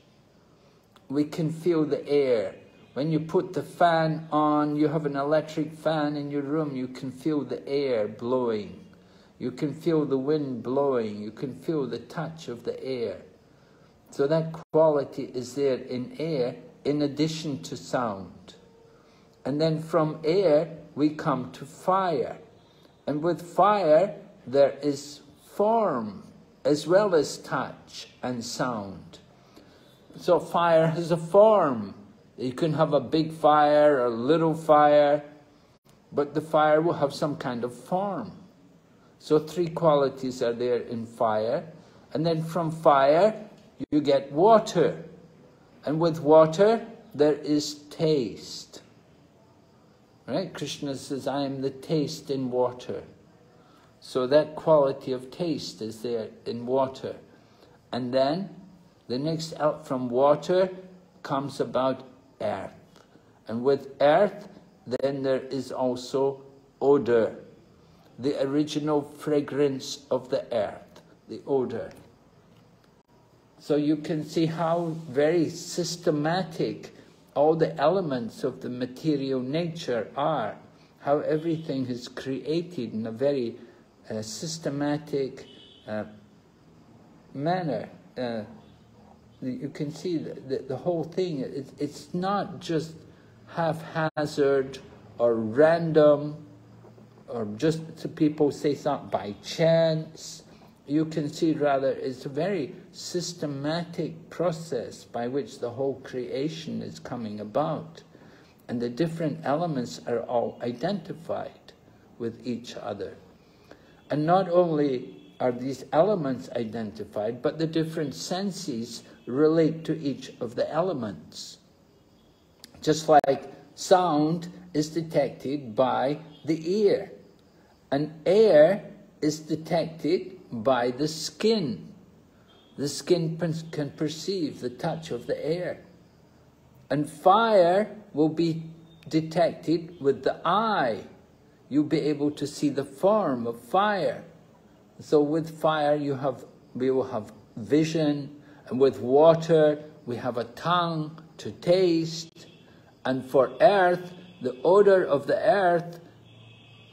B: We can feel the air. When you put the fan on, you have an electric fan in your room, you can feel the air blowing. You can feel the wind blowing. You can feel the touch of the air. So that quality is there in air in addition to sound. And then from air, we come to fire. And with fire, there is form as well as touch and sound. So fire has a form. You can have a big fire or a little fire, but the fire will have some kind of form. So three qualities are there in fire. And then from fire, you get water. And with water, there is taste. Right? Krishna says, I am the taste in water. So that quality of taste is there in water. And then the next out from water comes about earth. And with earth, then there is also odor, the original fragrance of the earth, the odor. So you can see how very systematic all the elements of the material nature are, how everything is created in a very uh, systematic uh, manner. Uh, you can see that the, whole thing, it, it's not just haphazard or random or just people say something by chance you can see rather it's a very systematic process by which the whole creation is coming about. And the different elements are all identified with each other. And not only are these elements identified, but the different senses relate to each of the elements. Just like sound is detected by the ear, and air is detected by the skin. The skin can perceive the touch of the air. And fire will be detected with the eye. You'll be able to see the form of fire. So with fire you have we will have vision, and with water we have a tongue to taste, and for earth, the odor of the earth,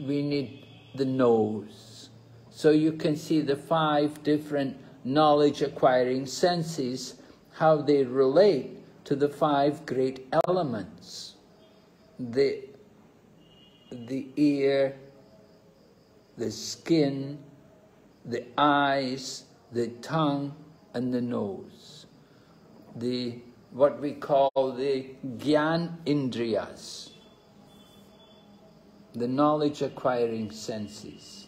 B: we need the nose. So you can see the five different knowledge acquiring senses, how they relate to the five great elements. The the ear, the skin, the eyes, the tongue, and the nose. The what we call the Gyan Indriyas, the knowledge acquiring senses.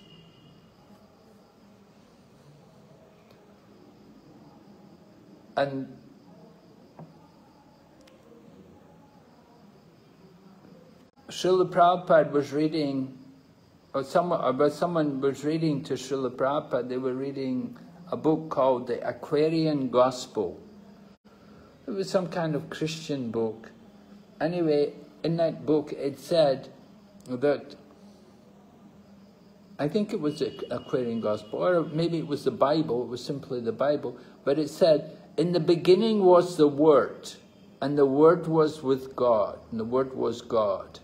B: And Srila Prabhupada was reading, or someone, or someone was reading to Srila Prabhupada, they were reading a book called The Aquarian Gospel. It was some kind of Christian book. Anyway, in that book it said that, I think it was the Aquarian Gospel, or maybe it was the Bible, it was simply the Bible, but it said, in the beginning was the Word, and the Word was with God, and the Word was God.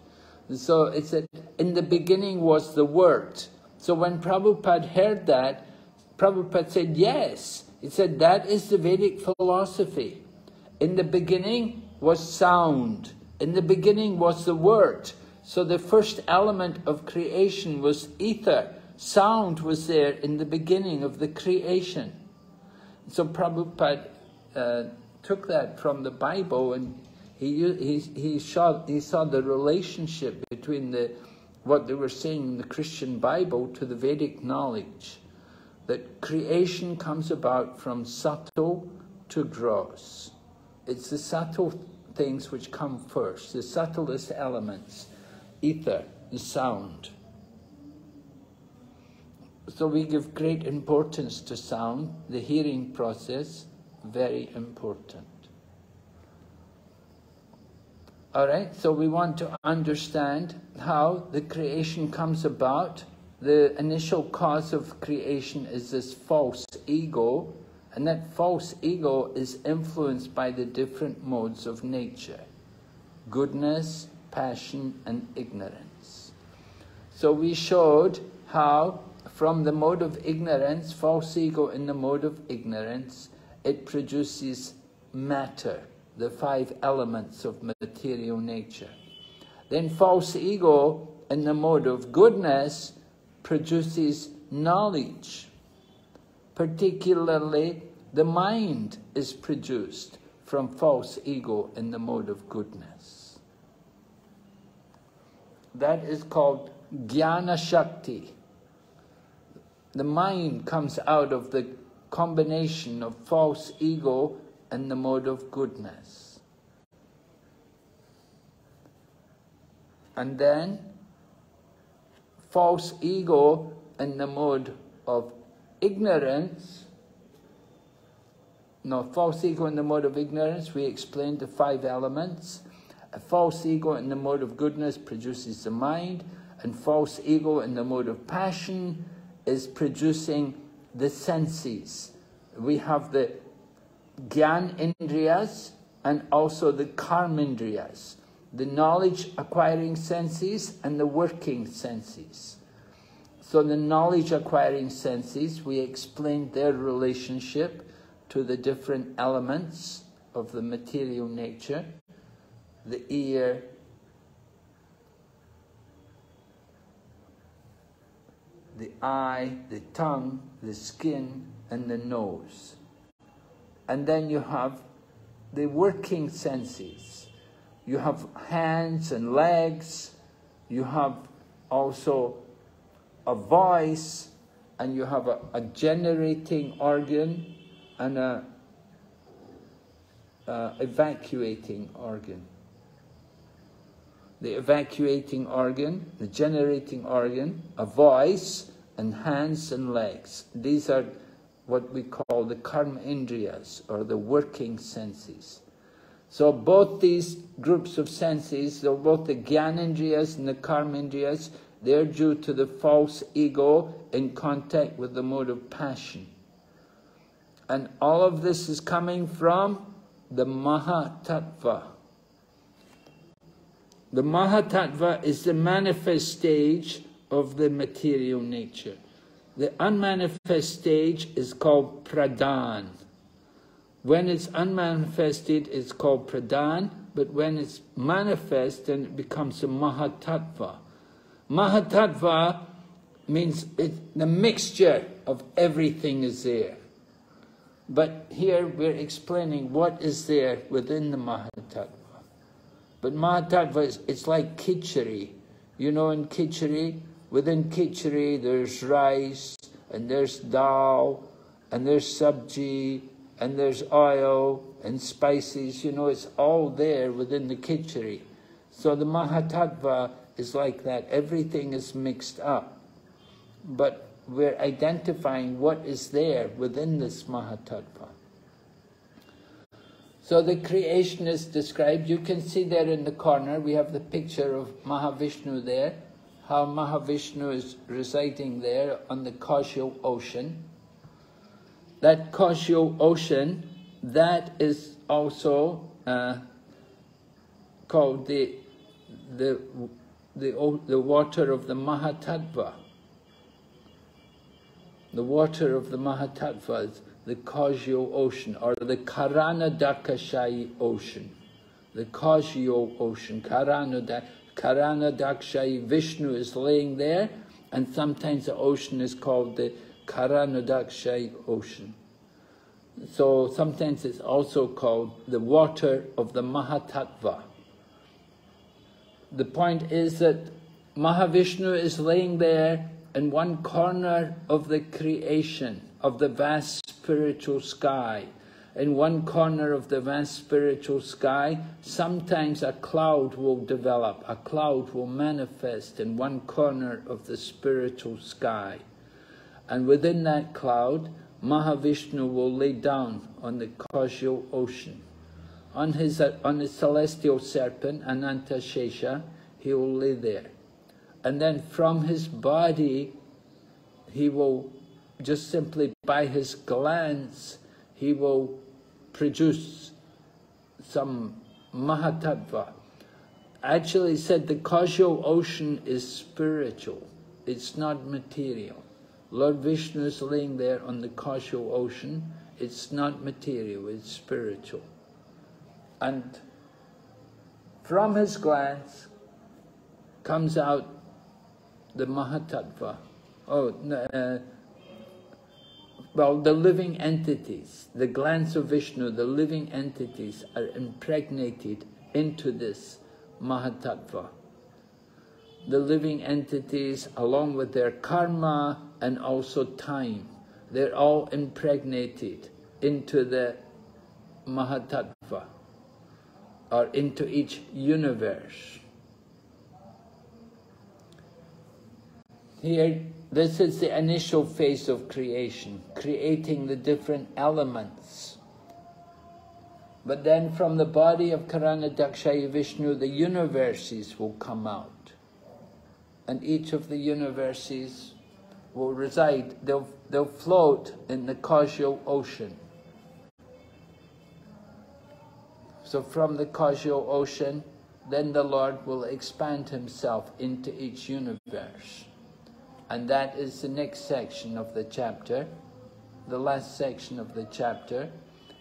B: So it said, in the beginning was the Word. So when Prabhupada heard that, Prabhupada said, yes. He said, that is the Vedic philosophy. In the beginning was sound. In the beginning was the Word. So the first element of creation was ether. Sound was there in the beginning of the creation. So Prabhupada uh, took that from the Bible and he, he, he, saw, he saw the relationship between the, what they were saying in the Christian Bible to the Vedic knowledge. That creation comes about from subtle to gross. It's the subtle things which come first, the subtlest elements, ether, the sound. So we give great importance to sound, the hearing process, very important. All right, so we want to understand how the creation comes about. The initial cause of creation is this false ego, and that false ego is influenced by the different modes of nature goodness, passion, and ignorance. So we showed how, from the mode of ignorance, false ego in the mode of ignorance, it produces matter the five elements of material nature. Then false ego, in the mode of goodness, produces knowledge. Particularly, the mind is produced from false ego in the mode of goodness. That is called jnana shakti. The mind comes out of the combination of false ego and the mode of goodness. And then false ego and the mode of ignorance. No, false ego in the mode of ignorance, we explained the five elements. A false ego in the mode of goodness produces the mind, and false ego in the mode of passion is producing the senses. We have the Gyan Indriyas and also the Karmendriyas, the knowledge acquiring senses and the working senses. So the knowledge acquiring senses, we explained their relationship to the different elements of the material nature, the ear, the eye, the tongue, the skin, and the nose. And then you have the working senses. You have hands and legs, you have also a voice, and you have a, a generating organ and a, a evacuating organ. The evacuating organ, the generating organ, a voice, and hands and legs. These are what we call the karma indriyas or the working senses. So both these groups of senses, so both the gyanendriyas and the karma indriyas, they're due to the false ego in contact with the mode of passion. And all of this is coming from the Mahatattva. The Mahatattva is the manifest stage of the material nature. The unmanifest stage is called pradhan. When it's unmanifested, it's called pradhan, but when it's manifest, then it becomes a mahatattva. Mahatattva means it, the mixture of everything is there. But here we're explaining what is there within the Mahatattva. But Mahatattva is it's like khichdi. You know, in khichdi, within khichdi there's rice, and there's dal, and there's sabji, and there's oil, and spices. You know, it's all there within the khichdi. So the Mahatattva is like that. Everything is mixed up. But we're identifying what is there within this Mahatattva. So the creation is described. You can see there in the corner, we have the picture of Mahavishnu there, how Mahavishnu is residing there on the causal ocean. That causal ocean, that is also uh, called the, the, the, the water of the Mahatattva the water of the Mahatattvas, the causal ocean, or the Karanadakshayi ocean. The causal ocean, Karanada, Karanadakshayi, Vishnu is laying there, and sometimes the ocean is called the Karanadakshayi ocean. So sometimes it's also called the water of the Mahatattva. The point is that Mahavishnu is laying there in one corner of the creation, of the vast spiritual sky, in one corner of the vast spiritual sky, sometimes a cloud will develop, a cloud will manifest in one corner of the spiritual sky. And within that cloud, Mahavishnu will lay down on the causal ocean. On his, on his celestial serpent, Ananta Shesha, he will lay there and then from his body he will just simply by his glance he will produce some mahatattva. Actually said the causal ocean is spiritual, it's not material. Lord Vishnu is laying there on the causal ocean, it's not material, it's spiritual. And from his glance comes out the Mahatattva, oh, uh, well, the living entities, the glance of Vishnu, the living entities are impregnated into this Mahatattva. The living entities, along with their karma and also time, they're all impregnated into the Mahatattva, or into each universe. Here, this is the initial phase of creation, creating the different elements. But then from the body of Karanadakshaya Vishnu, the universes will come out. And each of the universes will reside, they'll, they'll float in the causal ocean. So from the causal ocean, then the Lord will expand himself into each universe. And that is the next section of the chapter, the last section of the chapter,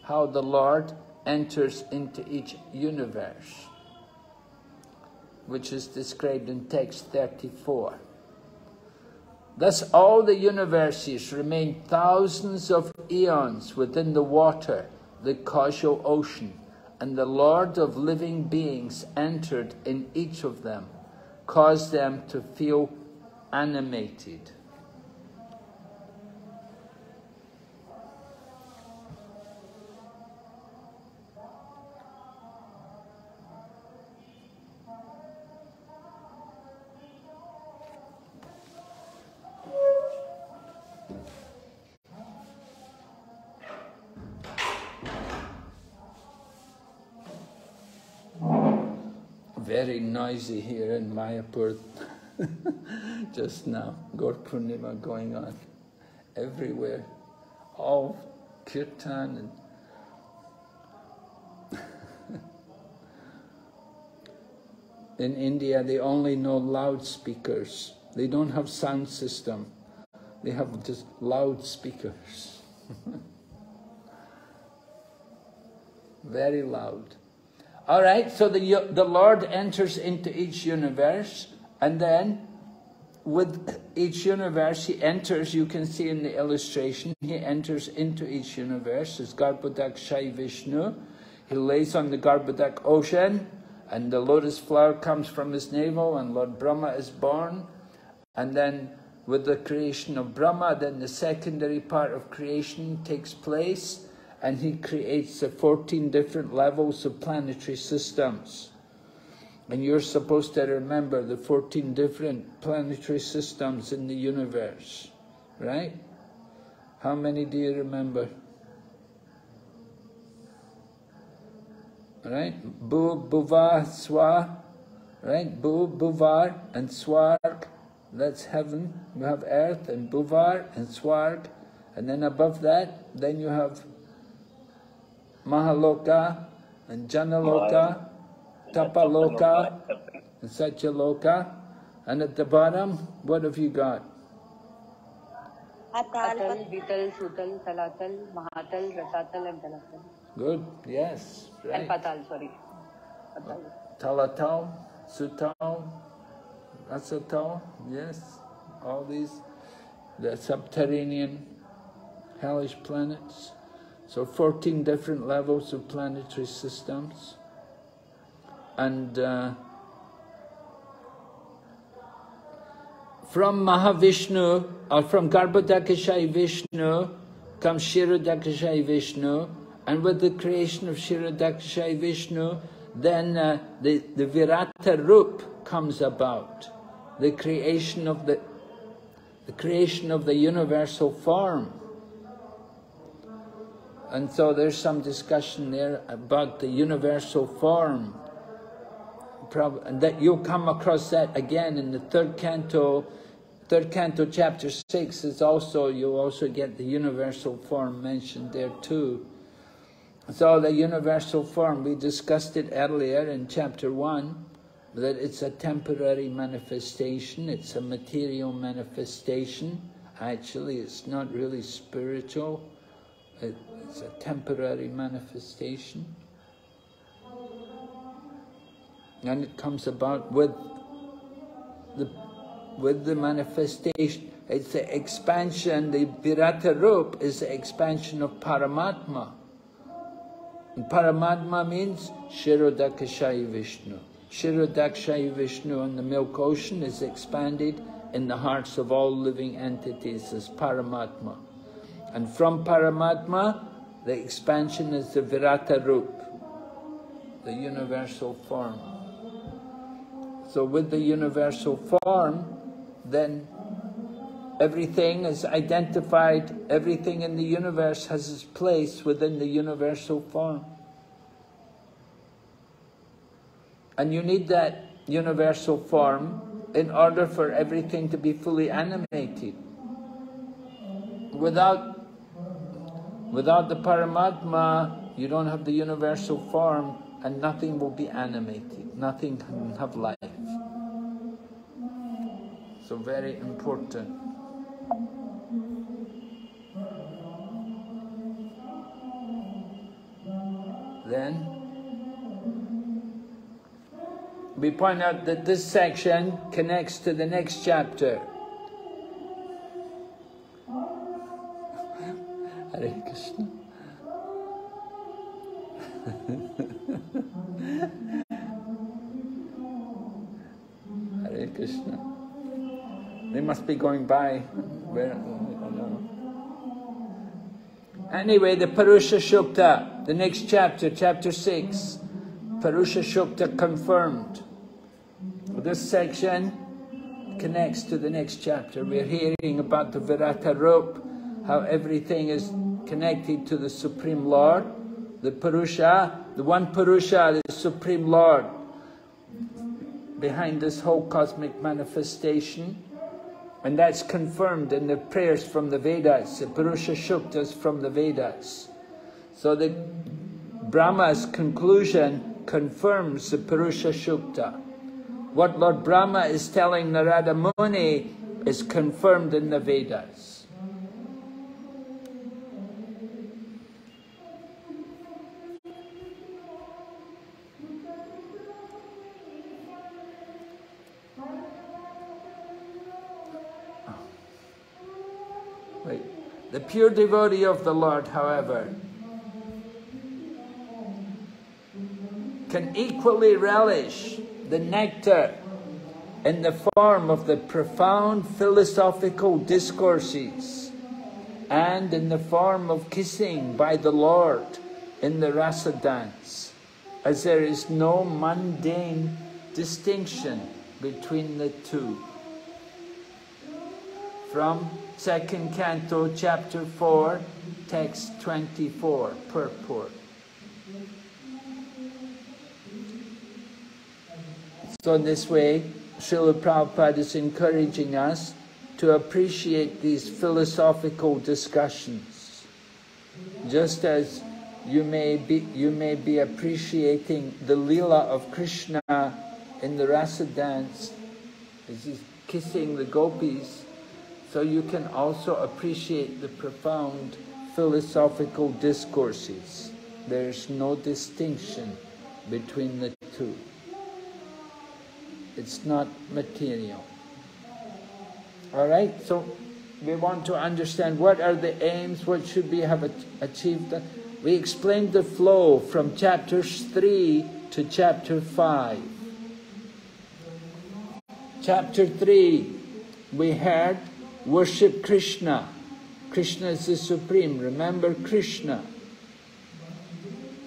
B: how the Lord enters into each universe, which is described in text 34. Thus all the universes remain thousands of eons within the water, the causal ocean, and the Lord of living beings entered in each of them, caused them to feel animated. Very noisy here in Mayapur. just now, Gaur Purnima going on everywhere, all kirtan and in India they only know loudspeakers. They don't have sound system. They have just loudspeakers. Very loud. All right, so the, the Lord enters into each universe and then with each universe, he enters, you can see in the illustration, he enters into each universe as Garbhodak Shai Vishnu. He lays on the Garbhodak ocean, and the lotus flower comes from his navel, and Lord Brahma is born. And then with the creation of Brahma, then the secondary part of creation takes place, and he creates the 14 different levels of planetary systems. And you're supposed to remember the 14 different planetary systems in the universe, right? How many do you remember? Right? Bu, Buva, Swa, right? Bu, Buvar, and Swarg, that's heaven. You have earth, and Buvar, and Swarg. And then above that, then you have Mahaloka, and Janaloka, Tapaloka, and Satyaloka. And at the bottom, what have you got?
F: Atal, Vital, Sutal, Talatal, Mahatal, Rasatal, and Talatal.
B: Good, yes, right.
F: And Patal, sorry. Uh, Patal.
B: Talatal, Sutal, Asatal, yes, all these, the subterranean hellish planets. So 14 different levels of planetary systems. And uh, from Mahavishnu, or from Garbhodakashai Vishnu, comes Kshirodakashai Vishnu, and with the creation of Kshirodakashai Vishnu, then uh, the, the Virata Rup comes about, the creation of the, the creation of the universal form. And so there's some discussion there about the universal form. That you'll come across that again in the third canto, third canto, chapter six. Is also you'll also get the universal form mentioned there too. So the universal form we discussed it earlier in chapter one, that it's a temporary manifestation. It's a material manifestation. Actually, it's not really spiritual. It's a temporary manifestation. And it comes about with the, with the manifestation. It's the expansion, the Virata Rup is the expansion of Paramatma. And Paramatma means Kshirodakashai Vishnu. Kshirodakashai Vishnu on the milk ocean is expanded in the hearts of all living entities as Paramatma. And from Paramatma, the expansion is the Virata Rup, the universal form. So with the universal form, then everything is identified, everything in the universe has its place within the universal form. And you need that universal form in order for everything to be fully animated. Without, without the Paramatma, you don't have the universal form and nothing will be animated, nothing can have life. So very important. Then we point out that this section connects to the next chapter. Hare Krishna. Krishna. They must be going by. Where, Anyway, the Purusha Shukta, the next chapter, chapter 6, Purusha Shukta confirmed. This section connects to the next chapter. We're hearing about the Virata Rup, how everything is connected to the Supreme Lord. The Purusha, the one Purusha, the Supreme Lord, behind this whole cosmic manifestation. And that's confirmed in the prayers from the Vedas, the Purusha Shuktas from the Vedas. So the Brahma's conclusion confirms the Purusha Shukta. What Lord Brahma is telling Narada Muni is confirmed in the Vedas. The pure devotee of the Lord, however, can equally relish the nectar in the form of the profound philosophical discourses and in the form of kissing by the Lord in the rasa dance, as there is no mundane distinction between the two. From second canto, chapter 4, text 24, purport. So in this way, Srila Prabhupada is encouraging us to appreciate these philosophical discussions. Just as you may be, you may be appreciating the lila of Krishna in the rasa dance, as he's kissing the gopis, so you can also appreciate the profound philosophical discourses. There's no distinction between the two. It's not material. All right, so we want to understand what are the aims, what should we have achieved. We explained the flow from chapters 3 to chapter 5. Chapter 3, we heard worship Krishna. Krishna is the supreme. Remember Krishna.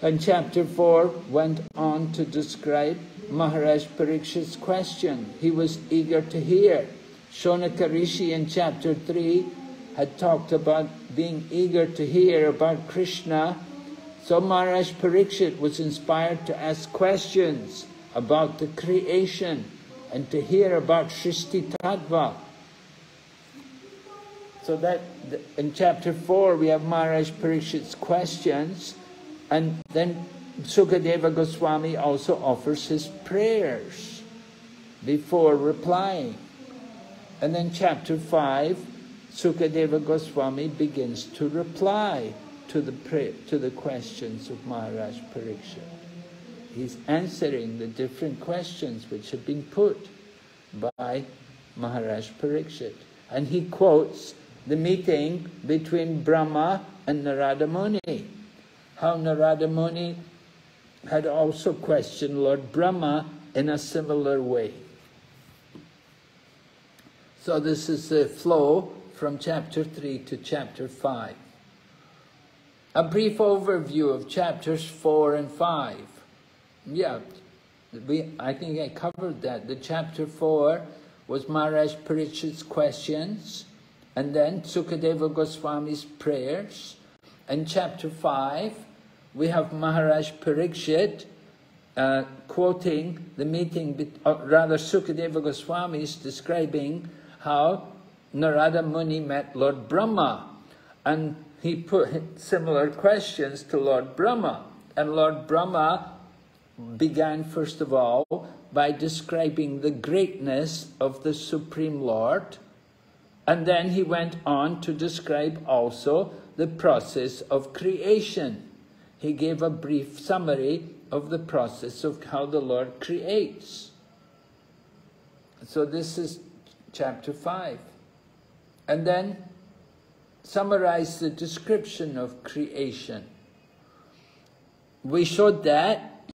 B: And chapter 4 went on to describe Maharaj Parikshit's question. He was eager to hear. Shaunaka Rishi in chapter 3 had talked about being eager to hear about Krishna. So Maharaj Parikshit was inspired to ask questions about the creation and to hear about Srishti Tattva. So that in chapter 4 we have Maharaj Parikshit's questions and then Sukadeva Goswami also offers his prayers before replying. And then chapter 5, Sukadeva Goswami begins to reply to the, to the questions of Maharaj Parikshit. He's answering the different questions which have been put by Maharaj Parikshit. And he quotes the meeting between Brahma and Narada Muni. How Narada Muni had also questioned Lord Brahma in a similar way. So this is the flow from chapter 3 to chapter 5. A brief overview of chapters 4 and 5. Yeah, we, I think I covered that. The chapter 4 was Maharaj Parikshit's questions, and then Sukadeva Goswami's prayers. In chapter 5 we have Maharaj Parikshit uh, quoting the meeting, uh, rather Sukadeva Goswami is describing how Narada Muni met Lord Brahma and he put similar questions to Lord Brahma. And Lord Brahma began first of all by describing the greatness of the Supreme Lord and then he went on to describe also the process of creation he gave a brief summary of the process of how the Lord creates. So this is chapter 5. And then summarize the description of creation. We showed that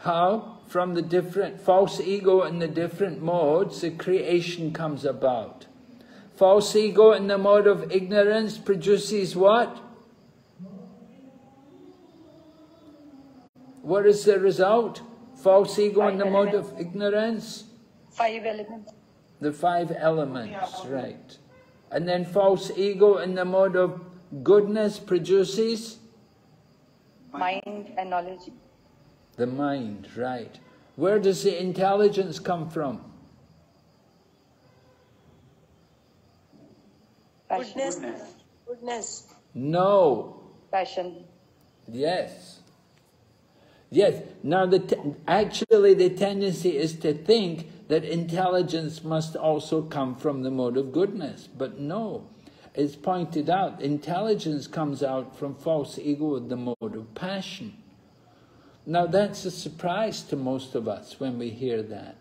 B: how from the different false ego and the different modes the creation comes about. False ego in the mode of ignorance produces what? What is the result? False ego five in the elements. mode of ignorance?
F: Five elements.
B: The five elements, right. And then false ego in the mode of goodness produces?
F: Mind and knowledge.
B: The mind, right. Where does the intelligence come from?
E: Goodness. Goodness.
B: No.
F: Passion.
B: Yes. Yes. Now, the actually, the tendency is to think that intelligence must also come from the mode of goodness. But no. It's pointed out, intelligence comes out from false ego with the mode of passion. Now, that's a surprise to most of us when we hear that.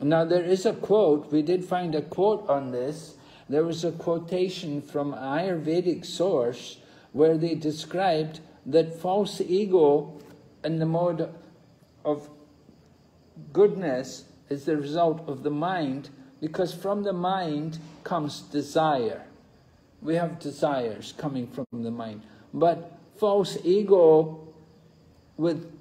B: Now, there is a quote, we did find a quote on this, there was a quotation from Ayurvedic source where they described that false ego in the mode of goodness is the result of the mind because from the mind comes desire. We have desires coming from the mind. But false ego with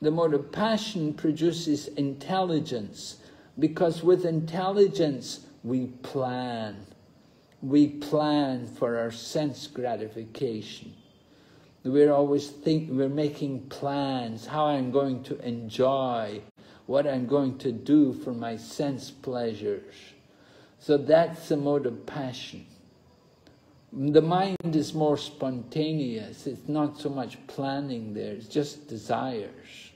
B: the mode of passion produces intelligence because with intelligence we plan. We plan for our sense gratification. We're always think we're making plans how I'm going to enjoy, what I'm going to do for my sense pleasures. So that's the mode of passion. The mind is more spontaneous. It's not so much planning there, it's just desires.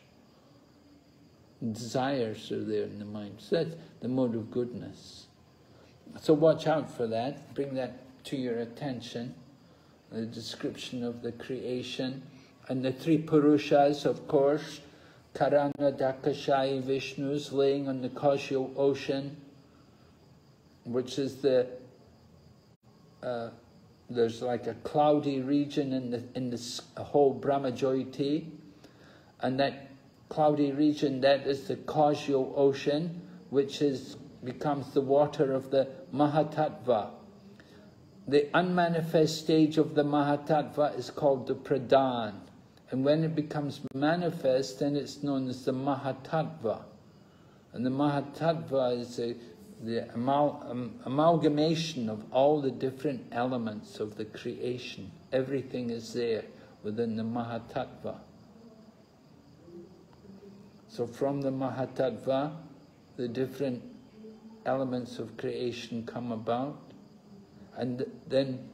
B: Desires are there in the mind. So that's the mode of goodness. So watch out for that. Bring that to your attention. The description of the creation. And the three Purushas, of course, Karana Dakashayi Vishnu's laying on the causal ocean, which is the uh, there's like a cloudy region in the in the whole Brahmajyoti, and that cloudy region that is the causal ocean, which is becomes the water of the Mahatattva. The unmanifest stage of the Mahatattva is called the Pradhan. And when it becomes manifest, then it's known as the Mahatattva. And the Mahatattva is a, the amal um, amalgamation of all the different elements of the creation. Everything is there within the Mahatattva. So from the Mahatattva, the different elements of creation come about. And then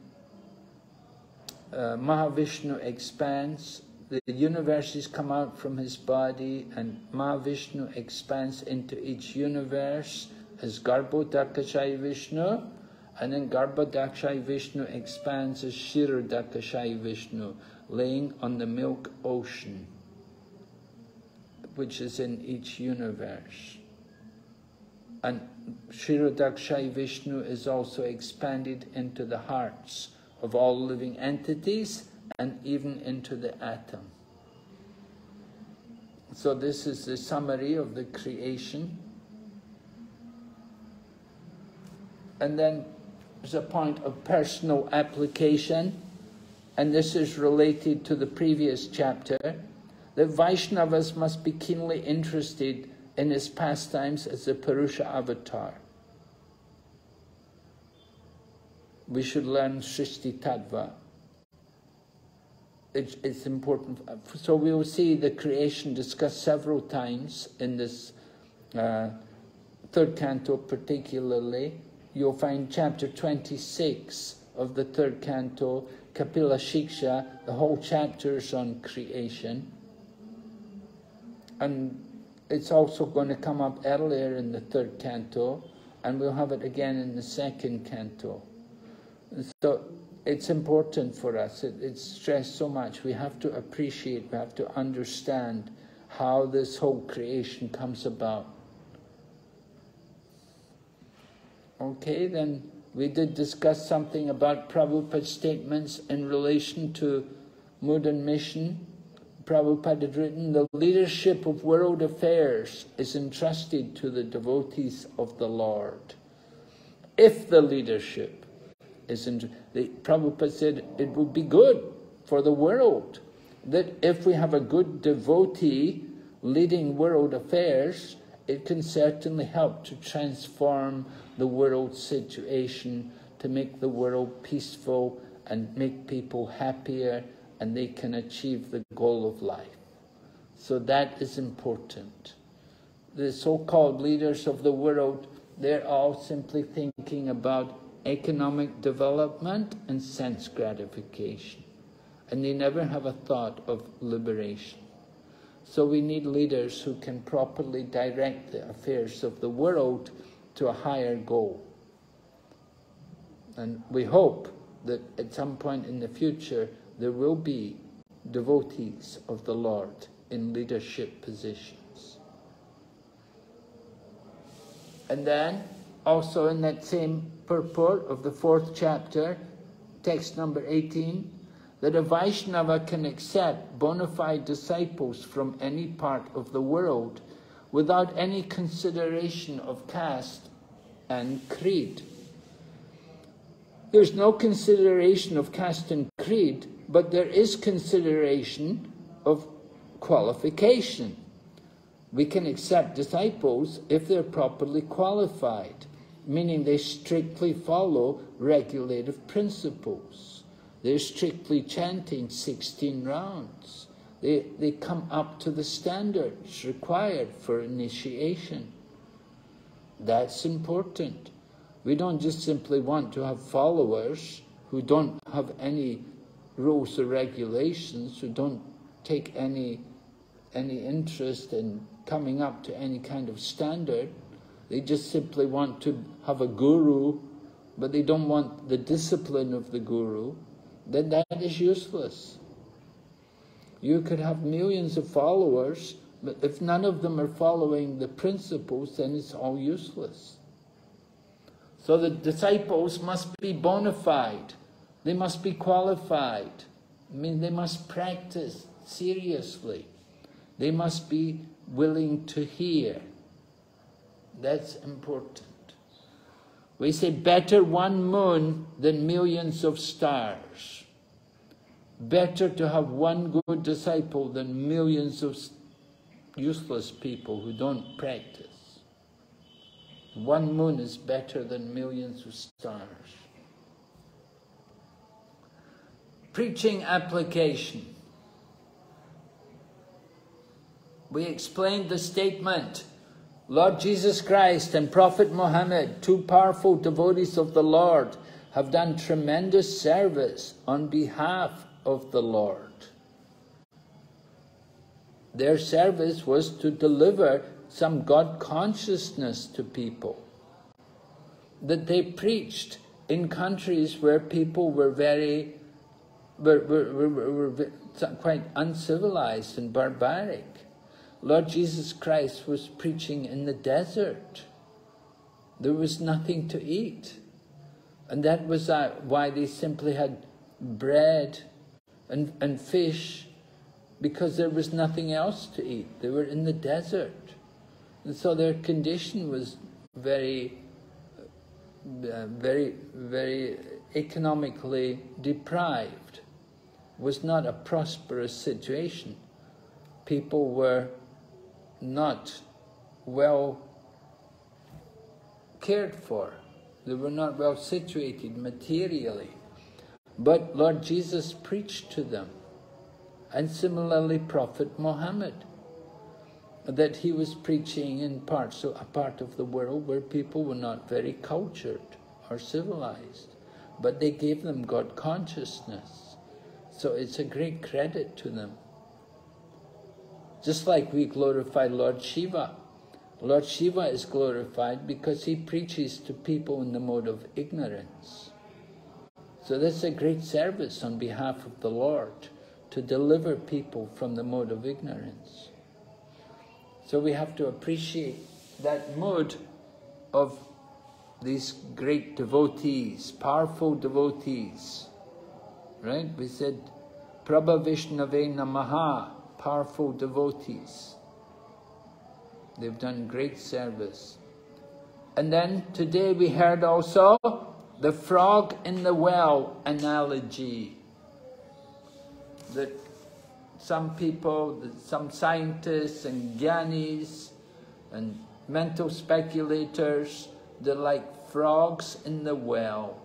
B: uh, Mahavishnu expands, the universes come out from his body, and Mahavishnu expands into each universe as Garbhodakashayi Vishnu, and then Garbhodakashayi Vishnu expands as Kshirodakashayi Vishnu, laying on the milk ocean, which is in each universe. And Kshirodakashayi Vishnu is also expanded into the hearts of all living entities and even into the atom. So this is the summary of the creation. And then there's a point of personal application, and this is related to the previous chapter, that Vaishnavas must be keenly interested in his pastimes as the Purusha avatar. We should learn Srishti Tattva. It's, it's important. So we will see the creation discussed several times in this uh, third canto particularly. You'll find chapter 26 of the third canto, Kapila Shiksha, the whole chapter is on creation. And it's also going to come up earlier in the third canto, and we'll have it again in the second canto. So it's important for us. It, it's stressed so much. We have to appreciate, we have to understand how this whole creation comes about. Okay, then we did discuss something about Prabhupada's statements in relation to modern mission. Prabhupada had written, the leadership of world affairs is entrusted to the devotees of the Lord. If the leadership is in, the, Prabhupada said it would be good for the world that if we have a good devotee leading world affairs, it can certainly help to transform the world situation, to make the world peaceful and make people happier and they can achieve the goal of life. So that is important. The so-called leaders of the world, they're all simply thinking about economic development and sense gratification. And they never have a thought of liberation. So we need leaders who can properly direct the affairs of the world to a higher goal. And we hope that at some point in the future, there will be devotees of the Lord in leadership positions. And then also in that same purport of the fourth chapter, text number 18, that a Vaishnava can accept bona fide disciples from any part of the world without any consideration of caste and creed. There's no consideration of caste and creed, but there is consideration of qualification. We can accept disciples if they're properly qualified, meaning they strictly follow regulative principles. They're strictly chanting 16 rounds. They, they come up to the standards required for initiation. That's important. We don't just simply want to have followers who don't have any rules or regulations, who don't take any, any interest in coming up to any kind of standard. They just simply want to have a guru, but they don't want the discipline of the guru. Then that is useless. You could have millions of followers, but if none of them are following the principles, then it's all useless. So the disciples must be bona fide. They must be qualified. I mean, they must practice seriously. They must be willing to hear. That's important. We say better one moon than millions of stars. Better to have one good disciple than millions of useless people who don't practice. One moon is better than millions of stars. Preaching application. We explained the statement Lord Jesus Christ and Prophet Muhammad, two powerful devotees of the Lord, have done tremendous service on behalf of the Lord. Their service was to deliver some God consciousness to people. That they preached in countries where people were very, were, were, were, were quite uncivilized and barbaric. Lord Jesus Christ was preaching in the desert. There was nothing to eat. And that was uh, why they simply had bread and, and fish, because there was nothing else to eat. They were in the desert. And so their condition was very, uh, very, very economically deprived, was not a prosperous situation. People were not well cared for. They were not well situated materially. But Lord Jesus preached to them. And similarly Prophet Muhammad. That he was preaching in parts, a part of the world where people were not very cultured or civilized. But they gave them God consciousness. So it's a great credit to them. Just like we glorify Lord Shiva. Lord Shiva is glorified because he preaches to people in the mode of ignorance. So that's a great service on behalf of the Lord, to deliver people from the mode of ignorance. So we have to appreciate that mood of these great devotees, powerful devotees. Right? We said, Prabha Vishnave Namaha, powerful devotees. They've done great service. And then today we heard also the frog in the well analogy. That some people, some scientists and gyanis and mental speculators, they're like frogs in the well.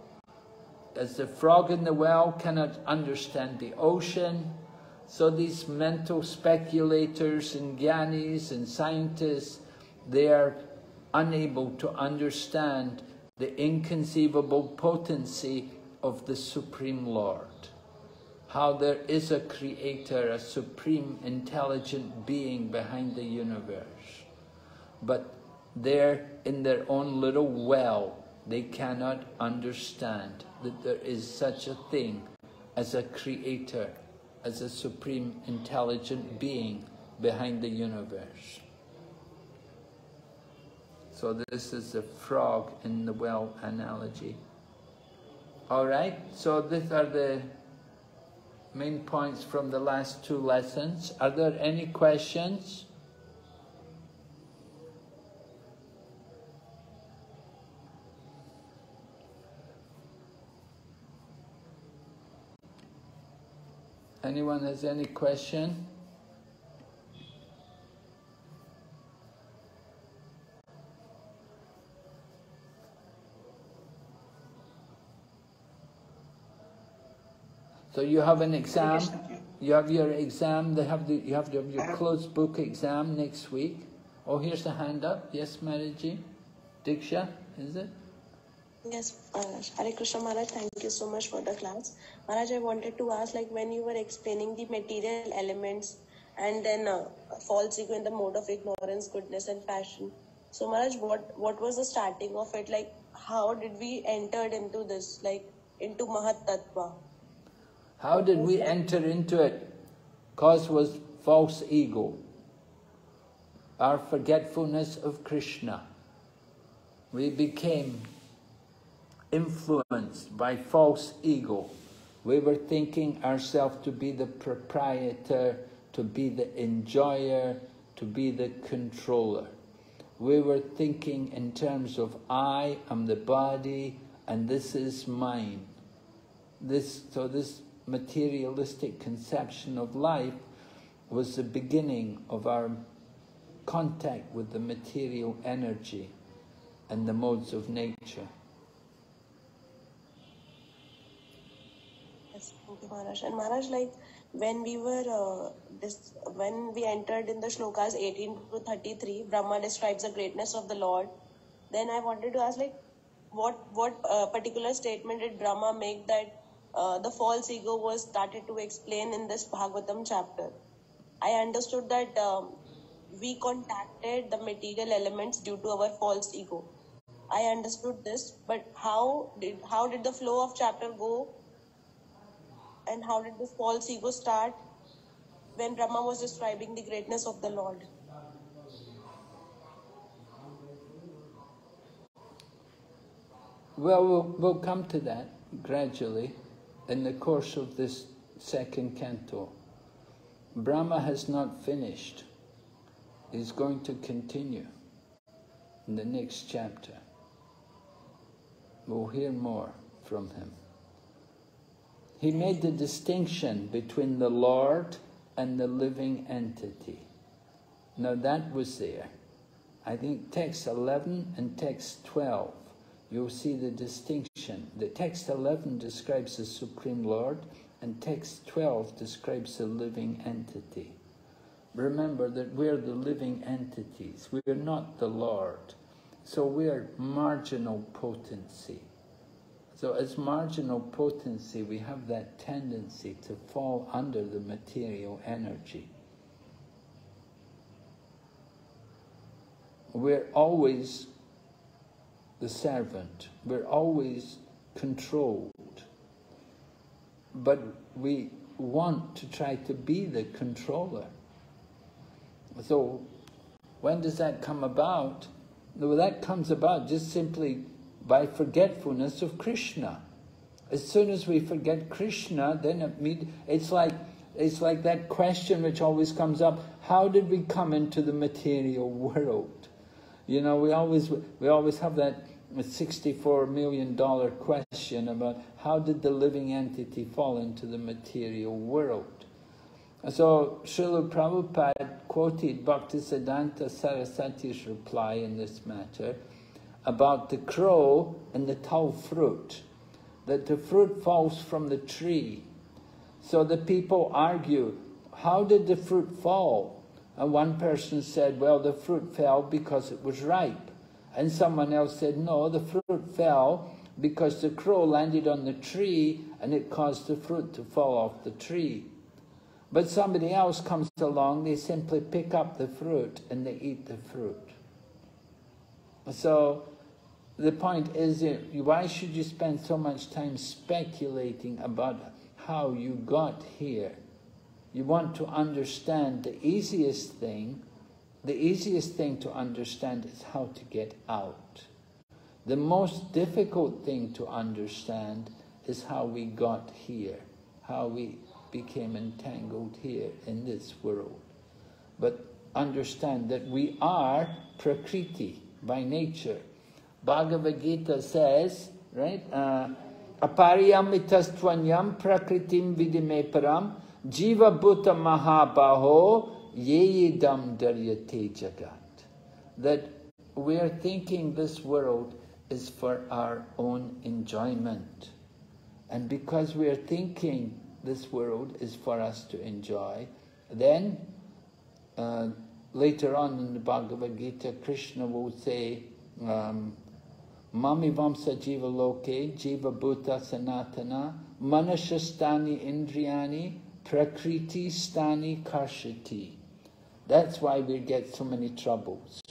B: As the frog in the well cannot understand the ocean, so these mental speculators and gyanis and scientists, they are unable to understand the inconceivable potency of the Supreme Lord. How there is a creator, a supreme intelligent being behind the universe. But there in their own little well, they cannot understand that there is such a thing as a creator as a supreme intelligent being behind the universe. So this is the frog in the well analogy. All right, so these are the main points from the last two lessons. Are there any questions? Anyone has any question? So you have an exam. You have your exam. They have the. You have your, your closed book exam next week. Oh, here's a hand up. Yes, Maraji. Diksha, is it?
D: Yes, Maharaj. Hare Krishna Maharaj, thank you so much for the class. Maharaj, I wanted to ask, like, when you were explaining the material elements and then uh, false ego in the mode of ignorance, goodness, and passion. So, Maharaj, what what was the starting of it? Like, how did we entered into this, like, into Mahat Tattva?
B: How did we enter into it? Cause was false ego, our forgetfulness of Krishna. We became influenced by false ego. We were thinking ourselves to be the proprietor, to be the enjoyer, to be the controller. We were thinking in terms of I am the body and this is mine. This, so this materialistic conception of life was the beginning of our contact with the material energy and the modes of nature.
D: Yes, thank you, Maharaj. And Maharaj, like when we were uh, this, when we entered in the shlokas 18 to 33, Brahma describes the greatness of the Lord. Then I wanted to ask, like, what what uh, particular statement did Brahma make that uh, the false ego was started to explain in this Bhagavatam chapter? I understood that um, we contacted the material elements due to our false ego. I understood this, but how did how did the flow of chapter go and how did this false ego start when Brahma was describing the greatness of the Lord?
B: Well, we'll, we'll come to that gradually in the course of this second canto. Brahma has not finished. He's going to continue in the next chapter. We'll hear more from him. He made the distinction between the Lord and the living entity. Now that was there. I think text 11 and text 12, you'll see the distinction. The text 11 describes the Supreme Lord and text 12 describes the living entity. Remember that we're the living entities. We're not the Lord. So we're marginal potency. So as marginal potency, we have that tendency to fall under the material energy. We're always the servant. We're always controlled. But we want to try to be the controller. So when does that come about? Well, that comes about just simply by forgetfulness of Krishna. As soon as we forget Krishna, then it, it's like it's like that question which always comes up: How did we come into the material world? You know, we always we always have that sixty-four million dollar question about how did the living entity fall into the material world. So Srila Prabhupada quoted Bhaktisiddhanta Saraswati's reply in this matter about the crow and the tal fruit, that the fruit falls from the tree. So the people argue, how did the fruit fall? And one person said, well, the fruit fell because it was ripe. And someone else said, no, the fruit fell because the crow landed on the tree and it caused the fruit to fall off the tree. But somebody else comes along, they simply pick up the fruit and they eat the fruit. So the point is, why should you spend so much time speculating about how you got here? You want to understand the easiest thing, the easiest thing to understand is how to get out. The most difficult thing to understand is how we got here, how we became entangled here in this world. But understand that we are Prakriti by nature. Bhagavad Gita says, right, uh, Apariyamitastvanyam prakritim vidime param jiva bhuta mahabaho yeyidam daryate jagat. That we're thinking this world is for our own enjoyment. And because we are thinking this world is for us to enjoy, then uh, later on in the Bhagavad Gita, Krishna will say, um, Mami Vamsa Jiva Loke, Jiva Bhuta Sanatana, Manashastani Indriyani, Prakriti Stani Karshati. That's why we get so many troubles.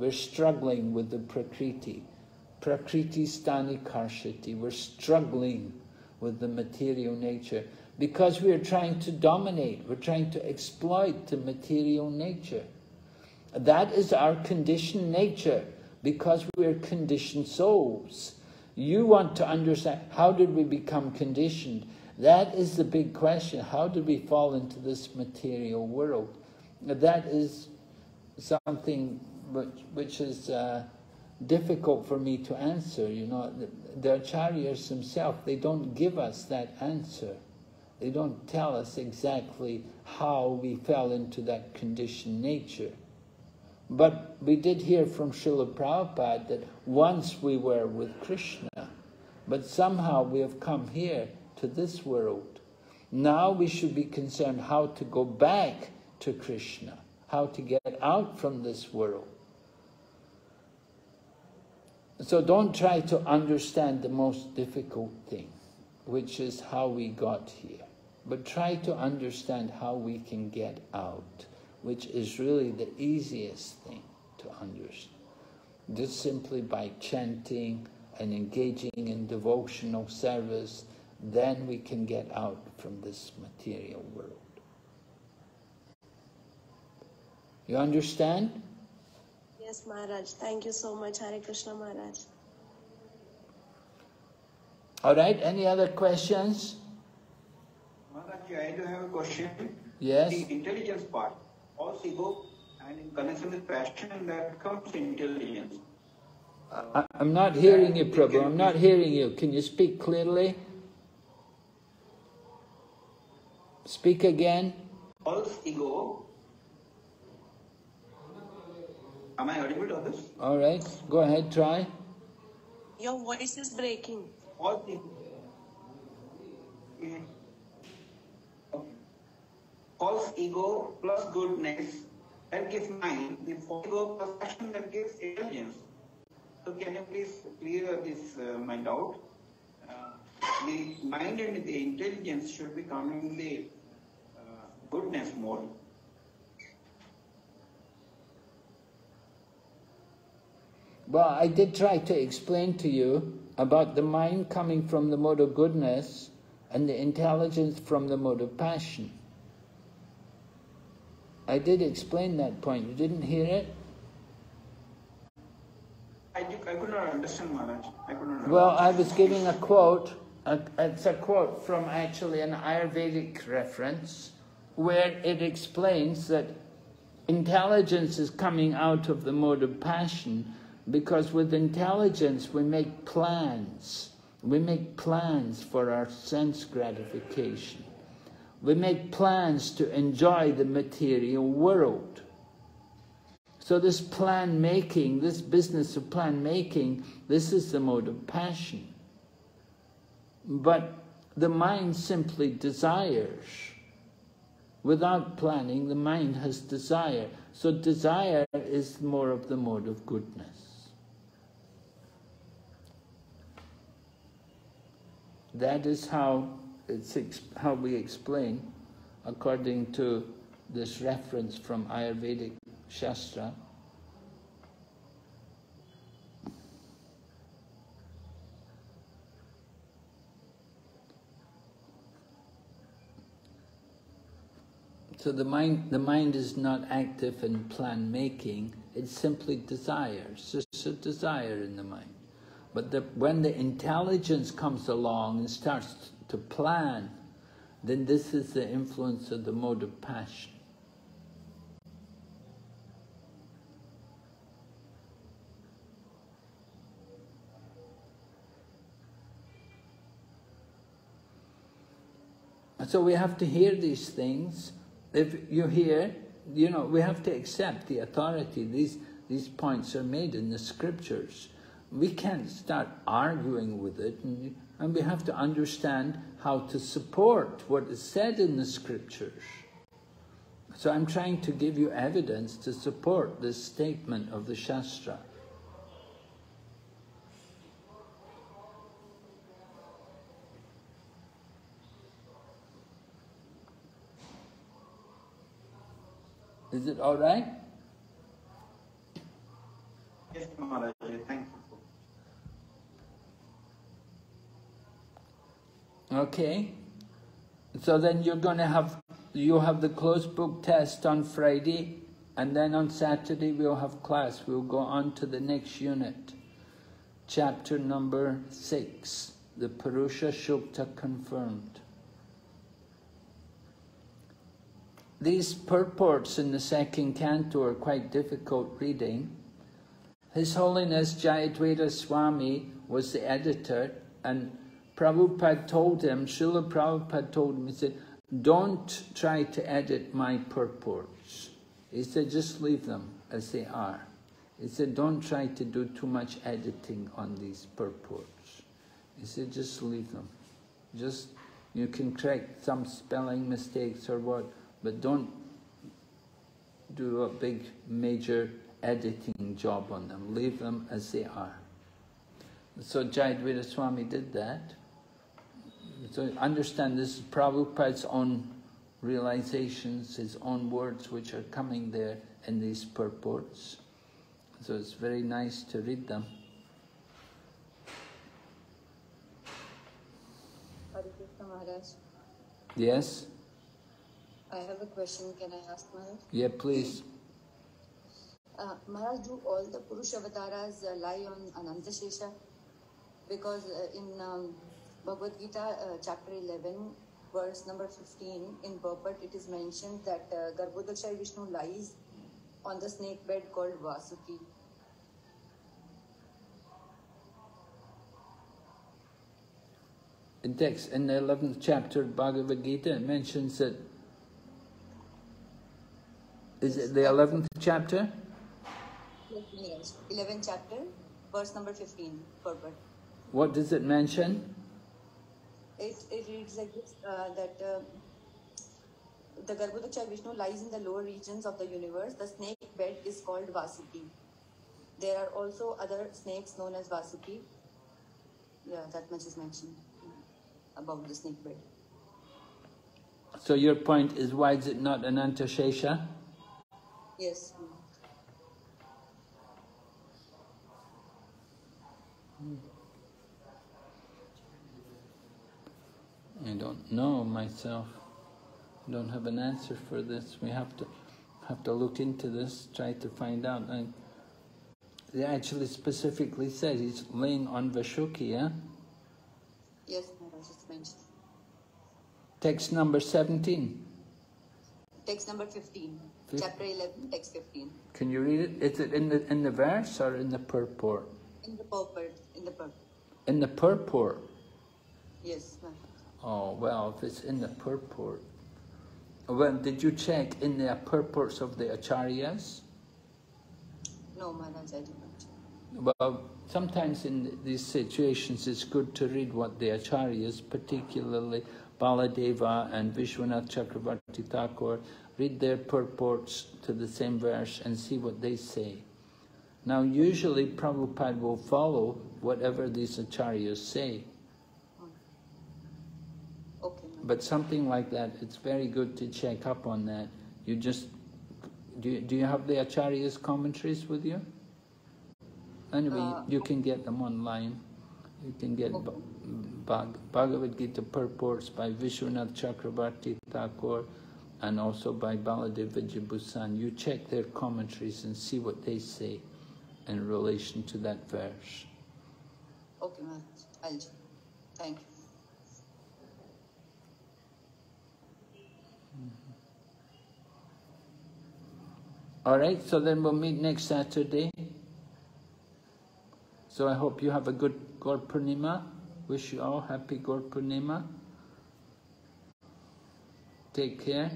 B: We're struggling with the Prakriti. Prakriti Stani Karshati. We're struggling with the material nature because we're trying to dominate, we're trying to exploit the material nature. That is our conditioned nature because we're conditioned souls. You want to understand how did we become conditioned? That is the big question. How do we fall into this material world? That is something which, which is uh, difficult for me to answer. You know, the, acharyas themselves, they don't give us that answer. They don't tell us exactly how we fell into that conditioned nature. But we did hear from Srila Prabhupada that once we were with Krishna, but somehow we have come here to this world. Now we should be concerned how to go back to Krishna, how to get out from this world. So don't try to understand the most difficult thing, which is how we got here, but try to understand how we can get out which is really the easiest thing to understand. Just simply by chanting and engaging in devotional service, then we can get out from this material world. You understand?
E: Yes, Maharaj. Thank you so much, Hare Krishna Maharaj.
B: All right, any other questions?
G: Maharaj, I do have a question.
B: Yes.
G: The intelligence part also ego and in connection with passion that comes intelligence.
B: I, I'm not hearing you, Prabhu. I'm not hearing you. Can you speak clearly? Speak again.
G: False ego. Am I audible to this?
B: All right. Go ahead, try.
E: Your voice is breaking.
G: False ego. false ego plus goodness that gives mind, the false ego plus passion that gives intelligence. So can you please clear this uh, mind out? Uh, the mind and the intelligence should be coming the uh, goodness mode.
B: Well, I did try to explain to you about the mind coming from the mode of goodness and the intelligence from the mode of passion. I did explain that point. You didn't hear it?
G: I, I could not understand, Maharaj. I could not
B: well, I was giving a quote. A, it's a quote from actually an Ayurvedic reference where it explains that intelligence is coming out of the mode of passion because with intelligence we make plans. We make plans for our sense gratification. We make plans to enjoy the material world. So this plan making, this business of plan making, this is the mode of passion. But the mind simply desires. Without planning, the mind has desire. So desire is more of the mode of goodness. That is how it's how we explain, according to this reference from Ayurvedic Shastra, So the mind, the mind is not active in plan making, it's simply desire, it's just a desire in the mind. But the, when the intelligence comes along and starts to plan, then this is the influence of the mode of passion. So we have to hear these things. If you hear, you know, we have to accept the authority. These, these points are made in the scriptures. We can't start arguing with it, and, and we have to understand how to support what is said in the scriptures. So I'm trying to give you evidence to support this statement of the Shastra. Is it all right?
G: Yes, Maharaj. Thank you.
B: Okay. So then you're going to have, you have the closed book test on Friday, and then on Saturday we'll have class. We'll go on to the next unit, chapter number six, the Purusha Sukta confirmed. These purports in the second canto are quite difficult reading. His Holiness Jayadvaita Swami was the editor and Prabhupada told him, Srila Prabhupada told him, he said, don't try to edit my purports. He said, just leave them as they are. He said, don't try to do too much editing on these purports. He said, just leave them. Just, you can correct some spelling mistakes or what, but don't do a big major editing job on them. Leave them as they are. So Jayadvaita Swami did that. So understand this is Prabhupada's own realizations, his own words which are coming there in these purports. So it's very nice to read them. Yes?
I: I have a question. Can I ask Maharaj?
B: Yeah, please.
I: Uh, Maharaj, do all the Purush avatars uh, lie on Anantashesha? Because uh, in um, Bhagavad Gita, uh, chapter 11, verse number 15, in purport, it is mentioned that uh, Garbhodakashai Vishnu lies on the snake bed called Vasuki.
B: In text, in the 11th chapter of Bhagavad Gita, it mentions that is it the 11th chapter?
I: Yes, 11th chapter, verse number 15, purport.
B: What does it mention?
I: It, it reads like this, uh, that uh, the Garbhodakashai Vishnu lies in the lower regions of the universe. The snake bed is called Vasuki. There are also other snakes known as Vasuki. Yeah, that much is mentioned about the snake bed.
B: So your point is, why is it not Anantashesha?
I: Yes.
B: I don't know myself. I don't have an answer for this. We have to have to look into this, try to find out. And they actually specifically said he's laying on Vashuki, yeah?
I: Yes, Maharaj, it's mentioned.
B: Text number 17.
I: Text number 15. Chapter 11, text 15.
B: Can you read it? Is it in the in the verse or in the purport?
I: In the purport. In the purport.
B: In the purport.
I: Yes.
B: Oh well, if it's in the purport. Well, did you check in the purports of the acharyas?
I: No, Maharaj, I did not.
B: Well, sometimes in these situations it's good to read what the acharyas, particularly Baladeva and Vishwanath Chakravarti Thakur, read their purports to the same verse and see what they say. Now, usually Prabhupada will follow whatever these acharyas say.
I: Okay.
B: But something like that, it's very good to check up on that. You just, do you, do you have the acharyas commentaries with you? Anyway,
I: Uh,
B: you can get them online. You can get Bhag- Bhagavad Gita purports by Vishwanath Chakravarti Thakur, and also by Baladev Vidyabhushan. You check their commentaries and see what they say in relation to that verse.
I: Okay, Maharaj. I'll check. Thank you. Mm-hmm.
B: All right, so then we'll meet next Saturday. So I hope you have a good Gaur Purnima. Wish you all happy Gaur Purnima. Take care.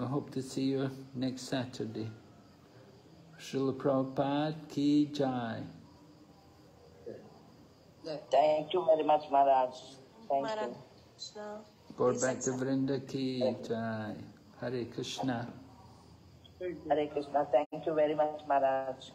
B: I hope to see you next Saturday. Srila Prabhupada ki jai.
J: Thank you very much, Maharaj. Thank
E: Maharaj.
J: you.
E: Krishna.
B: Gaur
E: Please
B: Bhakti. Vrinda ki jai. Hare Krishna.
J: Hare Krishna. Thank you very much, Maharaj.